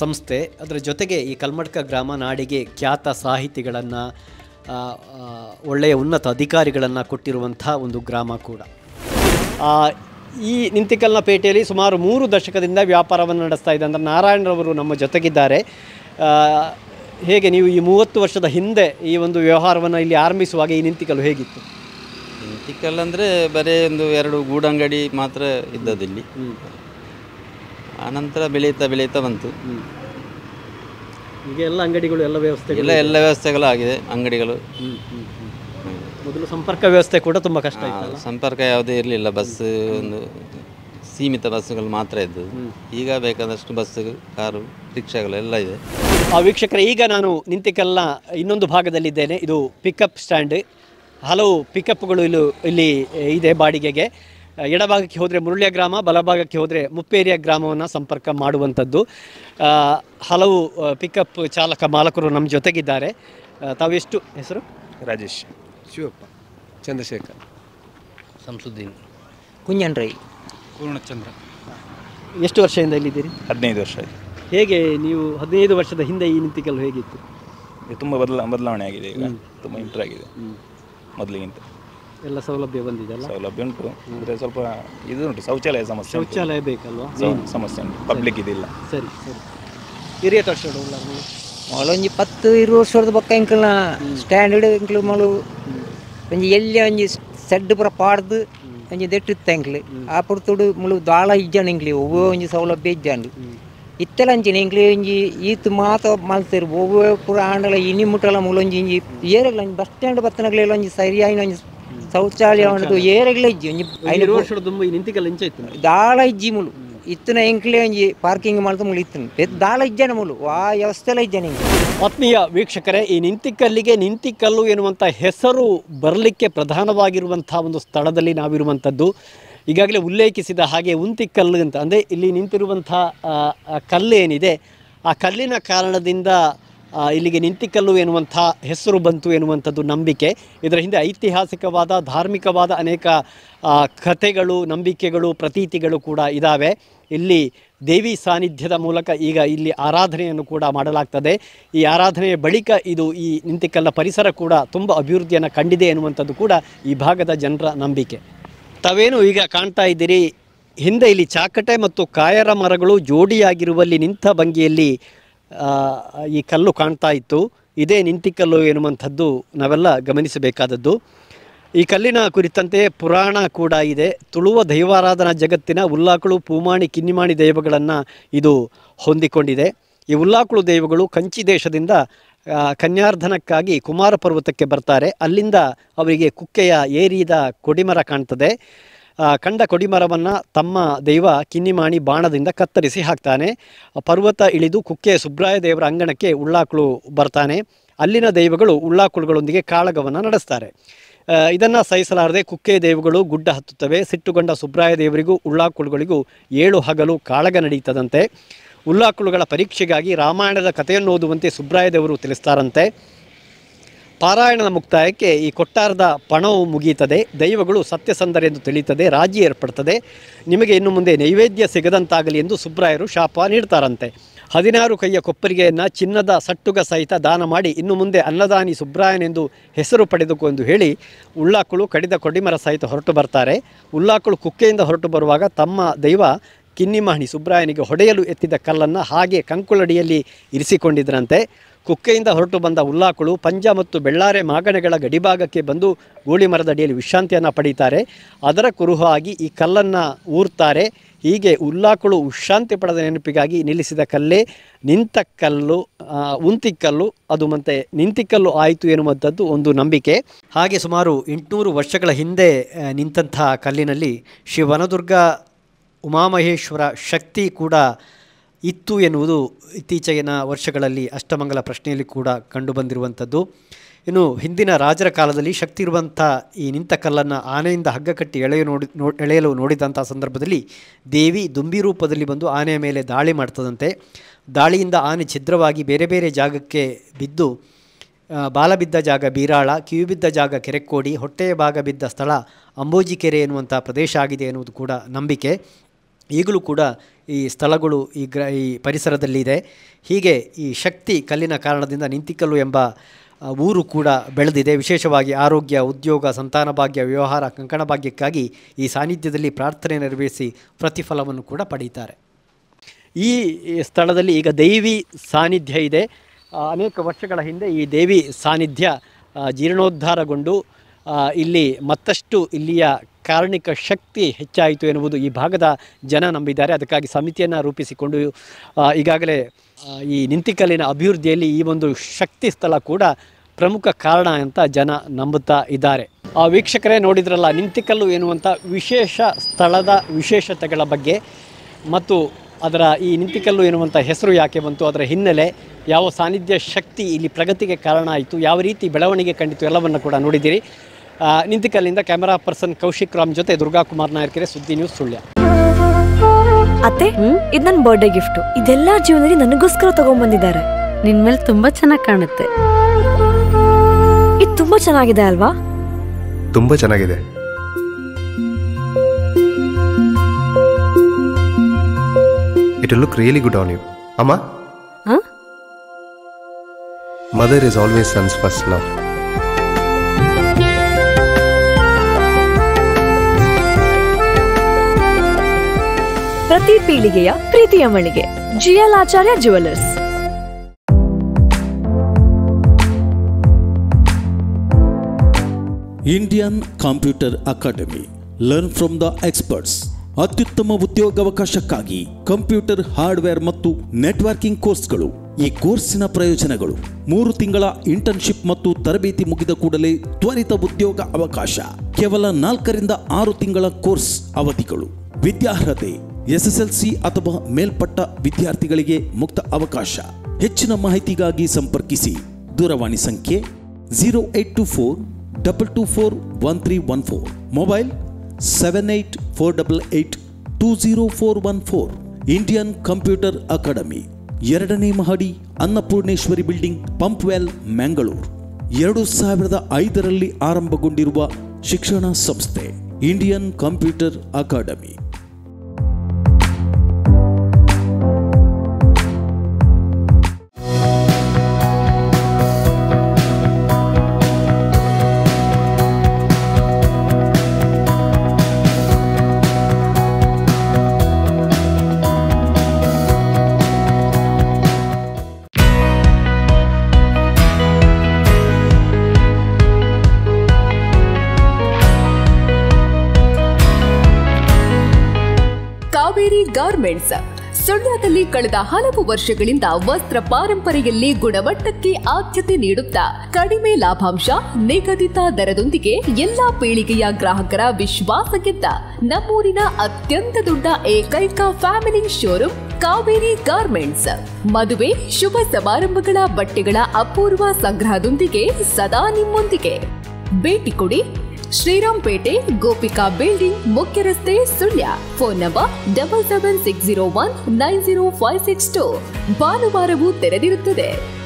ಸಂಸ್ಥೆ. ಅದರ ಜೊತೆಗೆ ಈ ಕಲ್ಮಡ್ಕ ಗ್ರಾಮ ನಾಡಿಗೆ ಖ್ಯಾತ ಸಾಹಿತಿಗಳನ್ನು ಒಳ್ಳೆಯ ಉನ್ನತ ಅಧಿಕಾರಿಗಳನ್ನು ಕೊಟ್ಟಿರುವಂಥ ಒಂದು ಗ್ರಾಮ ಕೂಡ. ಈ ನಿಂತಿಕಲ್ನ ಪೇಟೆಯಲ್ಲಿ ಸುಮಾರು ಮೂರು ದಶಕದಿಂದ ವ್ಯಾಪಾರವನ್ನು ನಡೆಸ್ತಾ ಇದೆ ಅಂದರೆ ನಾರಾಯಣರವರು ನಮ್ಮ ಜೊತೆಗಿದ್ದಾರೆ. ಹೇಗೆ ನೀವು ಈ ಮೂವತ್ತು ವರ್ಷದ ಹಿಂದೆ ಈ ಒಂದು ವ್ಯವಹಾರವನ್ನು ಇಲ್ಲಿ ಆರಂಭಿಸುವಾಗ ಈ ನಿಂತಿಕಲ್ಲು ಹೇಗಿತ್ತು? ನಿಂತಿಕಲ್ ಅಂದರೆ ಬರೀ ಒಂದು ಎರಡು ಗೂಡಂಗಡಿ ಮಾತ್ರ ಇದ್ದದಿಲ್ಲಿ ಆನಂತರ ಬೆಳೀತಾ ಬೆಳೀತಾ ಬಂತು. ಈಗ ಎಲ್ಲ ಅಂಗಡಿಗಳು ಎಲ್ಲ ವ್ಯವಸ್ಥೆ ಎಲ್ಲ ಎಲ್ಲ ವ್ಯವಸ್ಥೆಗಳು ಆಗಿದೆ ಅಂಗಡಿಗಳು ಮೊದಲು ಸಂಪರ್ಕ ವ್ಯವಸ್ಥೆ ಕೂಡ ತುಂಬ ಕಷ್ಟ ಇತ್ತು ಸಂಪರ್ಕ ಯಾವುದೇ ಇರಲಿಲ್ಲ ಬಸ್ ಒಂದು ಸೀಮಿತ ಬಸ್ಸುಗಳು ಮಾತ್ರ ಇದ್ದು ಈಗ ಬೇಕಾದಷ್ಟು ಬಸ್ ಕಾರು ರಿಕ್ಷಾಗಳು ಎಲ್ಲ ಇದೆ. ಆ ವೀಕ್ಷಕರೇ ಈಗ ನಾನು ನಿಂತಿಕೆಲ್ಲ ಇನ್ನೊಂದು ಭಾಗದಲ್ಲಿದ್ದೇನೆ. ಇದು ಪಿಕಪ್ ಸ್ಟ್ಯಾಂಡ್ ಹಲವು ಪಿಕಪ್ಗಳು ಇಲ್ಲೂ ಇಲ್ಲಿ ಇದೆ ಬಾಡಿಗೆಗೆ. ಎಡಭಾಗಕ್ಕೆ ಹೋದರೆ ಮುರುಳ್ಯ ಗ್ರಾಮ ಬಲಭಾಗಕ್ಕೆ ಹೋದರೆ ಮುಪ್ಪೇರಿಯ ಗ್ರಾಮವನ್ನು ಸಂಪರ್ಕ ಮಾಡುವಂಥದ್ದು. ಹಲವು ಪಿಕಪ್ ಚಾಲಕ ಮಾಲಕರು ನಮ್ಮ ಜೊತೆಗಿದ್ದಾರೆ. ತಾವೆಷ್ಟು ಹೆಸರು? ರಾಜೇಶ್. ಶಿವಪ್ಪ ಚಂದ್ರಶೇಖರ್. ಸಂಸುದ್ದೀನ್. ಕುಂಜನ್ ರೈ. ಪೂರ್ಣಚಂದ್ರ. ಎಷ್ಟು ವರ್ಷದಿಂದ ಇಲ್ಲಿದ್ದೀರಿ? ಹದಿನೈದು ವರ್ಷ ಆಯ್ತು. ಹೇಗೆ ನೀವು ಹದಿನೈದು ವರ್ಷದ ಹಿಂದೆ ಈ ನಿಂತಿಕಲ್ಲು ಹೇಗಿತ್ತು? ಇದು ತುಂಬ ಬದಲ ಬದಲಾವಣೆ ಆಗಿದೆ ಈಗ. ತುಂಬ ಇಂಪ್ರೂವ್ ಆಗಿದೆ. ಮೊದಲಿಗಿಂತ. ಎಲ್ಲ ಸೌಲಭ್ಯ ಬಂದಿದೆಲ್ಲ ಸೌಲಭ್ಯ ಉಂಟು. ಅಂದರೆ ಸ್ವಲ್ಪ ಇದು ಉಂಟು ಶೌಚಾಲಯ ಸಮಸ್ಯೆ ಉಂಟು. ಶೌಚಾಲಯ ಬೇಕಲ್ವಾ? ಸೌ- ಸಮಸ್ಯೆ ಉಂಟು. ಪಬ್ಲಿಕ್ ಇದಿಲ್ಲ. ಸರಿ ಸರಿ. ಹಿರಿಯ ತೋರಿಸೋಣ ಒಂಜಿ ಪತ್ತು ಇರು ವರ್ಷದ ಬೊಕ್ಕ ಎಂಕಲ್ನ ಸ್ಟ್ಯಾಂಡರ್ಡ್ ಇಂಕ್ಲು ಮಳು ಒಂಜಿ ಎಲ್ಲಿ ಒಂಜಿ ಸೆಡ್ ಪೂರ ಪಾಡ್ದು ಒಂಜಿ ದೆಟ್ಟಿತ್ತ ಇಂಕ್ಲು ಆ ಪುರ್ತುಡು ಮುಳು ದಾಳ ಇಜ್ಜಾಣ ಇಂಕ್ಲಿ ಒವ್ವೇ ಒಂಜಿ ಸೌಲಭ್ಯ ಇಜ್ಜಾಂಡು ಇತ್ತೆಲ ಅಂಚಿನ ಎಂಕ್ಲಿ ಒಂಜಿ ಈತ್ ಮಾತ ಮಲ್ತಿರು ಒವ್ವೇ ಪೂರ ಆಂಡಲ ಇನಿ ಮುಟ್ಟಲ ಮುಳೊಂಜಿ ಇಂಜಿ ಏರೆಗ್ಲ ಒಂಜಿ ಬಸ್ ಸ್ಟ್ಯಾಂಡ್ ಬತ್ತನಗ್ಲೆಲ್ಲ ಒಂಜಿ ಸರಿಯಾಯಿನ ಒಂಜಿ ಶೌಚಾಲಯ ಉಂಟು ಏರೆಗ್ಲ ಇಜ್ಜಿ ಒಂಜಿ ಐದು ವರ್ಷದ ದಾಳ ಇಜ್ಜಿ ಮುಳು ಇತ್ತನ ಎಂಕ್ಲೆ ಒಂಜಿ ಪಾರ್ಕಿಂಗ್ ಮುಳು ಇತ್ತು ದಾಳ ಇಜ್ಜಾನ ಮುಳು. ಆ ವ್ಯವಸ್ಥೆ ಇಜ್ಜಾನ ಇಂಕ್ಲೆ ಆತ್ಮೀಯ ವೀಕ್ಷಕರೇ, ಈ ನಿಂತಿಕಲ್ಲಿಗೆ ನಿಂತಿಕಲ್ಲು ಎನ್ನುವಂಥ ಹೆಸರು ಬರಲಿಕ್ಕೆ ಪ್ರಧಾನವಾಗಿರುವಂಥ ಒಂದು ಸ್ಥಳದಲ್ಲಿ ನಾವಿರುವಂಥದ್ದು. ಈಗಾಗಲೇ ಉಲ್ಲೇಖಿಸಿದ ಹಾಗೆ ಉಂತಿಕಲ್ಲು ಅಂತ. ಅಂದರೆ ಇಲ್ಲಿ ನಿಂತಿರುವಂಥ ಕಲ್ಲು ಏನಿದೆ, ಆ ಕಲ್ಲಿನ ಕಾರಣದಿಂದ ಇಲ್ಲಿಗೆ ನಿಂತಿಕಲ್ಲು ಎನ್ನುವಂಥ ಹೆಸರು ಬಂತು ಎನ್ನುವಂಥದ್ದು ನಂಬಿಕೆ. ಇದರ ಹಿಂದೆ ಐತಿಹಾಸಿಕವಾದ, ಧಾರ್ಮಿಕವಾದ ಅನೇಕ ಕಥೆಗಳು, ನಂಬಿಕೆಗಳು, ಪ್ರತೀತಿಗಳು ಕೂಡ ಇದ್ದಾವೆ ಇಲ್ಲಿ ದೇವಿ ಸಾನ್ನಿಧ್ಯದ ಮೂಲಕ ಈಗ ಇಲ್ಲಿ ಆರಾಧನೆಯನ್ನು ಕೂಡ ಮಾಡಲಾಗ್ತದೆ. ಈ ಆರಾಧನೆಯ ಬಳಿಕ ಇದು ಈ ನಿಂತಿಕಲ್ಲ ಪರಿಸರ ಕೂಡ ತುಂಬ ಅಭಿವೃದ್ಧಿಯನ್ನು ಕಂಡಿದೆ ಎನ್ನುವಂಥದ್ದು ಕೂಡ ಈ ಭಾಗದ ಜನರ ನಂಬಿಕೆ. ತಾವೇನು ಈಗ ಕಾಣ್ತಾ ಇದ್ದೀರಿ? ಹಿಂದೆ ಇಲ್ಲಿ ಚಾಕಟೆ ಮತ್ತು ಕಾಯರ ಮರಗಳು ಜೋಡಿಯಾಗಿರುವಲ್ಲಿ ನಿಂತ ಭಂಗಿಯಲ್ಲಿ ಈ ಕಲ್ಲು ಕಾಣ್ತಾ ಇತ್ತು. ಇದೇ ನಿಂತಿಕಲ್ಲು ಎನ್ನುವಂಥದ್ದು ನಾವೆಲ್ಲ ಗಮನಿಸಬೇಕಾದದ್ದು. ಈ ಕಲ್ಲಿನ ಕುರಿತಂತೆ ಪುರಾಣ ಕೂಡ ಇದೆ. ತುಳುವ ದೈವಾರಾಧನಾ ಜಗತ್ತಿನ ಉಲ್ಲಾಕುಳು, ಪೂಮಾಣಿ, ಕಿನ್ನಿಮಾಣಿ ದೈವಗಳನ್ನು ಇದು ಹೊಂದಿಕೊಂಡಿದೆ. ಈ ಉಲ್ಲಾಕುಳು ದೈವಗಳು ಕಂಚಿ ದೇಶದಿಂದ ಕನ್ಯಾರ್ಧನಕ್ಕಾಗಿ ಕುಮಾರ ಪರ್ವತಕ್ಕೆ ಬರ್ತಾರೆ. ಅಲ್ಲಿಂದ ಅವರಿಗೆ ಕುಕ್ಕೆಯ ಏರಿದ ಕೊಡಿಮರ ಕಾಣ್ತದೆ. ಕಂಡ ಕೊಡಿಮರವನ್ನು ತಮ್ಮ ದೈವ ಕಿನ್ನಿಮಾಣಿ ಬಾಣದಿಂದ ಕತ್ತರಿಸಿ ಹಾಕ್ತಾನೆ. ಪರ್ವತ ಇಳಿದು ಕುಕ್ಕೆ ಸುಬ್ರಾಯ ದೇವರ ಅಂಗಣಕ್ಕೆ ಉಳ್ಳಾಕುಳು ಬರ್ತಾನೆ. ಅಲ್ಲಿನ ದೈವಗಳು ಉಳ್ಳಾಕುಳುಗಳೊಂದಿಗೆ ಕಾಳಗವನ್ನು ನಡೆಸ್ತಾರೆ. ಇದನ್ನು ಸಹಿಸಲಾರದೆ ಕುಕ್ಕೆ ದೇವಗಳು ಗುಡ್ಡ ಹತ್ತುತ್ತವೆ. ಸಿಟ್ಟುಗೊಂಡ ಸುಬ್ರಾಯ ದೇವರಿಗೂ ಉಳ್ಳಾಕುಳುಗಳಿಗೂ ಏಳು ಹಗಲು ಕಾಳಗ ನಡೆಯುತ್ತದಂತೆ. ಉಳ್ಳಾಕುಳುಗಳ ಪರೀಕ್ಷೆಗಾಗಿ ರಾಮಾಯಣದ ಕಥೆಯನ್ನು ಓದುವಂತೆ ಸುಬ್ರಾಯ ದೇವರು ತಿಳಿಸ್ತಾರಂತೆ. ಪಾರಾಯಣದ ಮುಕ್ತಾಯಕ್ಕೆ ಈ ಕೊಟ್ಟಾರದ ಪಣವು ಮುಗಿಯುತ್ತದೆ. ದೈವಗಳು ಸತ್ಯಸಂಧರೆಂದು ಎಂದು ತಿಳಿಯುತ್ತದೆ, ರಾಜಿ ಏರ್ಪಡ್ತದೆ. ನಿಮಗೆ ಇನ್ನು ಮುಂದೆ ನೈವೇದ್ಯ ಸಿಗದಂತಾಗಲಿ ಎಂದು ಸುಬ್ರಾಯರು ಶಾಪ ನೀಡ್ತಾರಂತೆ. ಹದಿನಾರು ಕೈಯ ಕೊಪ್ಪರಿಗೆಯನ್ನು ಚಿನ್ನದ ಸಟ್ಟುಗ ಸಹಿತ ದಾನ ಮಾಡಿ ಇನ್ನು ಮುಂದೆ ಅನ್ನದಾನಿ ಸುಬ್ರಾಯನೆಂದು ಹೆಸರು ಪಡೆದಕು ಎಂದು ಹೇಳಿ ಉಳ್ಳಾಕುಳು ಕಡಿದ ಕೊಡಿಮರ ಸಹಿತ ಹೊರಟು ಬರ್ತಾರೆ. ಉಳ್ಳಾಕುಳು ಕುಕ್ಕೆಯಿಂದ ಹೊರಟು ಬರುವಾಗ ತಮ್ಮ ದೈವ ಕಿನ್ನಿಮಹಣಿ ಸುಬ್ರಾಯನಿಗೆ ಹೊಡೆಯಲು ಎತ್ತಿದ ಕಲ್ಲನ್ನು ಹಾಗೆ ಕಂಕುಳಡಿಯಲ್ಲಿ ಇರಿಸಿಕೊಂಡಿದ್ದರಂತೆ ಕುಕ್ಕೆಯಿಂದ ಹೊರಟು ಬಂದ ಉಲ್ಲಾಕುಳು ಪಂಜ ಮತ್ತು ಬೆಳ್ಳಾರೆ ಮಾಗಣೆಗಳ ಗಡಿಭಾಗಕ್ಕೆ ಬಂದು ಗೂಳಿ ಮರದ ಅಡಿಯಲ್ಲಿ ವಿಶ್ರಾಂತಿಯನ್ನು ಪಡೀತಾರೆ. ಅದರ ಕುರುಹು ಆಗಿ ಈ ಕಲ್ಲನ್ನು ಊರ್ತಾರೆ. ಹೀಗೆ ಉಲ್ಲಾಕುಳು ವಿಶ್ರಾಂತಿ ಪಡೆದ ನೆನಪಿಗಾಗಿ ನಿಲ್ಲಿಸಿದ ಕಲ್ಲೇ ನಿಂತ ಕಲ್ಲು ಉಂತಿಕ್ಕಲ್ಲು ಅದು ಮತ್ತೆ ನಿಂತಿಕ್ಕಲ್ಲು ಆಯಿತು ಎನ್ನುವಂಥದ್ದು ಒಂದು ನಂಬಿಕೆ. ಹಾಗೆ ಸುಮಾರು ಎಂಟುನೂರು ವರ್ಷಗಳ ಹಿಂದೆ ನಿಂತಹ ಕಲ್ಲಿನಲ್ಲಿ ಶ್ರೀ ವನದುರ್ಗ ಉಮಾಮಹೇಶ್ವರ ಶಕ್ತಿ ಕೂಡ ಇತ್ತು ಎನ್ನುವುದು ಇತ್ತೀಚೆಗಿನ ವರ್ಷಗಳಲ್ಲಿ ಅಷ್ಟಮಂಗಲ ಪ್ರಶ್ನೆಯಲ್ಲಿ ಕೂಡ ಕಂಡುಬಂದಿರುವಂಥದ್ದು. ಇನ್ನು ಹಿಂದಿನ ರಾಜರ ಕಾಲದಲ್ಲಿ ಶಕ್ತಿ ಇರುವಂಥ ಈ ನಿಂತ ಕಲ್ಲನ್ನು ಆನೆಯಿಂದ ಹಗ್ಗ ಕಟ್ಟಿ ಎಳೆಯ ನೋಡಿ, ನೋ, ಎಳೆಯಲು ನೋಡಿದಂಥ ಸಂದರ್ಭದಲ್ಲಿ ದೇವಿ ದುಂಬಿ ರೂಪದಲ್ಲಿ ಬಂದು ಆನೆಯ ಮೇಲೆ ದಾಳಿ ಮಾಡ್ತದಂತೆ. ದಾಳಿಯಿಂದ ಆನೆ ಛಿದ್ರವಾಗಿ ಬೇರೆ ಬೇರೆ ಜಾಗಕ್ಕೆ ಬಿದ್ದು ಬಾಲ ಬಿದ್ದ ಜಾಗ ಬೀರಾಳ, ಕಿವಿ ಬಿದ್ದ ಜಾಗ ಕೆರೆಕೋಡಿ ಹೊಟ್ಟೆಯ ಭಾಗ ಬಿದ್ದ ಸ್ಥಳ ಅಂಬೋಜಿ ಕೆರೆ ಎನ್ನುವಂಥ ಪ್ರದೇಶ ಆಗಿದೆ ಎನ್ನುವುದು ಕೂಡ ನಂಬಿಕೆ. ಈಗಲೂ ಕೂಡ ಈ ಸ್ಥಳಗಳು ಈ ಗ್ರ, ಈ ಪರಿಸರದಲ್ಲಿದೆ. ಹೀಗೆ ಈ ಶಕ್ತಿ ಕಲ್ಲಿನ ಕಾರಣದಿಂದ ನಿಂತಿಕಲ್ಲು ಎಂಬ ಊರು ಕೂಡ ಬೆಳೆದಿದೆ. ವಿಶೇಷವಾಗಿ ಆರೋಗ್ಯ, ಉದ್ಯೋಗ, ಸಂತಾನ ಭಾಗ್ಯ, ವ್ಯವಹಾರ, ಕಂಕಣ ಭಾಗ್ಯಕ್ಕಾಗಿ ಈ ಸಾನ್ನಿಧ್ಯದಲ್ಲಿ ಪ್ರಾರ್ಥನೆ ನೆರವೇರಿಸಿ ಪ್ರತಿಫಲವನ್ನು ಕೂಡ ಪಡೀತಾರೆ ಈ ಸ್ಥಳದಲ್ಲಿ ಈಗ ದೈವಿ ಸಾನ್ನಿಧ್ಯ ಇದೆ. ಅನೇಕ ವರ್ಷಗಳ ಹಿಂದೆ ಈ ದೇವಿ ಸಾನ್ನಿಧ್ಯ ಜೀರ್ಣೋದ್ಧಾರಗೊಂಡು ಇಲ್ಲಿ ಮತ್ತಷ್ಟು ಇಲ್ಲಿಯ ಕಾರಣಿಕ ಶಕ್ತಿ ಹೆಚ್ಚಾಯಿತು ಎನ್ನುವುದು ಈ ಭಾಗದ ಜನ ನಂಬಿದ್ದಾರೆ. ಅದಕ್ಕಾಗಿ ಸಮಿತಿಯನ್ನು ರೂಪಿಸಿಕೊಂಡು ಈಗಾಗಲೇ ಈ ನಿಂತಿಕಲ್ಲಿನ ಅಭಿವೃದ್ಧಿಯಲ್ಲಿ ಈ ಒಂದು ಶಕ್ತಿ ಸ್ಥಳ ಕೂಡ ಪ್ರಮುಖ ಕಾರಣ ಅಂತ ಜನ ನಂಬುತ್ತಾ ಇದ್ದಾರೆ. ಆ, ವೀಕ್ಷಕರೇ ನೋಡಿದ್ರಲ್ಲ, ನಿಂತಿಕಲ್ಲು ಎನ್ನುವಂಥ ವಿಶೇಷ ಸ್ಥಳದ ವಿಶೇಷತೆಗಳ ಬಗ್ಗೆ ಮತ್ತು ಅದರ ಈ ನಿಂತಿಕಲ್ಲು ಎನ್ನುವಂಥ ಹೆಸರು ಯಾಕೆ ಬಂತು, ಅದರ ಹಿನ್ನೆಲೆ ಯಾವ ಸಾನ್ನಿಧ್ಯ ಶಕ್ತಿ ಇಲ್ಲಿ ಪ್ರಗತಿಗೆ ಕಾರಣ ಆಯಿತು, ಯಾವ ರೀತಿ ಬೆಳವಣಿಗೆ ಕಂಡಿತು, ಎಲ್ಲವನ್ನು ಕೂಡ ನೋಡಿದ್ದೀರಿ. ನಿಂತಿಕಲ್ಲಿಂದ ಕ್ಯಾಮೆರಾ ಪರ್ಸನ್ ಕೌಶಿಕ್ ರಾಮ್ ಜೊತೆ ದುರ್ಗಾ ಕುಮಾರ್ ನಾಯರ್ಕೆರೆ ಸುದ್ದಿ ನ್ಯೂಸ್ ಸುಳ್ಯ. ಅತ್ತೆ ಇದು ನನ್ನ ಬರ್ಡೇ ಗಿಫ್ಟ್ ಇದೆಲ್ಲ ಜೀವನದಲ್ಲಿ ನನಗೋಸ್ಕರ ತಗೊಂಡ್ಬಂದಿದ್ದಾರೆ ನಿನ್ ಮೇಲೆ ತುಂಬಾ ಚೆನ್ನಾಗಿ ಕಾಣುತ್ತೆ. ಇದು ತುಂಬಾ ಚೆನ್ನಾಗಿದೆ ಅಲ್ವಾ? ತುಂಬಾ ಚೆನ್ನಾಗಿದೆ. It look really good on you ಅಮ್ಮ? ಹ? Mother is always sons first love ಪ್ರತಿ ಪೀಳಿಗೆಯ ಪ್ರೀತಿಯ ಮಳಿಗೆ. GL Acharya jewellers Indian computer academy learn from the experts ಅತ್ಯುತ್ತಮ ಉದ್ಯೋಗಾವಕಾಶಕ್ಕಾಗಿ ಕಂಪ್ಯೂಟರ್, ಹಾರ್ಡ್ವೇರ್ ಮತ್ತು ನೆಟ್ವರ್ಕಿಂಗ್ ಕೋರ್ಸ್ಗಳು. ಈ ಕೋರ್ಸಿನ ಪ್ರಯೋಜನಗಳು ಮೂರು ತಿಂಗಳ ಇಂಟರ್ನ್ಶಿಪ್ ಮತ್ತು ತರಬೇತಿ ಮುಗಿದ ಕೂಡಲೇ ತ್ವರಿತ ಉದ್ಯೋಗ ಅವಕಾಶ. ಕೇವಲ ನಾಲ್ಕರಿಂದ ಆರು ತಿಂಗಳ ಕೋರ್ಸ್ ಅವಧಿಗಳು. ವಿದ್ಯಾರ್ಹತೆ ಎಸ್ಎಸ್ಎಲ್ಸಿ ಅಥವಾ ಮೇಲ್ಪಟ್ಟ ವಿದ್ಯಾರ್ಥಿಗಳಿಗೆ ಮುಕ್ತ ಅವಕಾಶ. ಹೆಚ್ಚಿನ ಮಾಹಿತಿಗಾಗಿ ಸಂಪರ್ಕಿಸಿ. ದೂರವಾಣಿ ಸಂಖ್ಯೆ zero eight two four double two four one three one four. Mobile seven eight four double eight two zero four one four. Indian computer academy. ಎರಡನೇ ಮಹಡಿ ಅನ್ನಪೂರ್ಣೇಶ್ವರಿ ಬಿಲ್ಡಿಂಗ್, ಪಂಪ್ವೆಲ್ ಮ್ಯಾಂಗಳೂರು ಎರಡು ಸಾವಿರದ ಐದರಲ್ಲಿ ಆರಂಭಗೊಂಡಿರುವ ಶಿಕ್ಷಣ ಸಂಸ್ಥೆ, ಇಂಡಿಯನ್ ಕಂಪ್ಯೂಟರ್ ಅಕಾಡೆಮಿ. ಗಾರ್ಮೆಂಟ್ಸ್. ಸುಳ್ಯದಲ್ಲಿ ಕಳೆದ ಹಲವು ವರ್ಷಗಳಿಂದ ವಸ್ತ್ರ ಪಾರಂಪರೆಯಲ್ಲಿ ಗುಣಮಟ್ಟಕ್ಕೆ ಆದ್ಯತೆ ನೀಡುತ್ತಾ ಕಡಿಮೆ ಲಾಭಾಂಶ, ನಿಗದಿತ ದರದೊಂದಿಗೆ ಎಲ್ಲಾ ಪೀಳಿಗೆಯ ಗ್ರಾಹಕರ ವಿಶ್ವಾಸ ಗೆದ್ದ ನಮ್ಮೂರಿನ ಅತ್ಯಂತ ದೊಡ್ಡ ಏಕೈಕ ಫ್ಯಾಮಿಲಿ ಶೋರೂಮ್, ಕಾವೇರಿ ಗಾರ್ಮೆಂಟ್ಸ್. ಮದುವೆ, ಶುಭ ಸಮಾರಂಭಗಳ ಬಟ್ಟೆಗಳ ಅಪೂರ್ವ ಸಂಗ್ರಹದೊಂದಿಗೆ ಸದಾ ನಿಮ್ಮೊಂದಿಗೆ. ಭೇಟಿ ಕೊಡಿ ಶ್ರೀರಾಮ್ಪೇಟೆ ಗೋಪಿಕಾ ಬಿಲ್ಡಿಂಗ್ ಮುಖ್ಯ ರಸ್ತೆ Sullia. Phone number double seven six zero one nine zero five six two ಭಾನುವಾರವೂ ತೆರೆದಿರುತ್ತದೆ.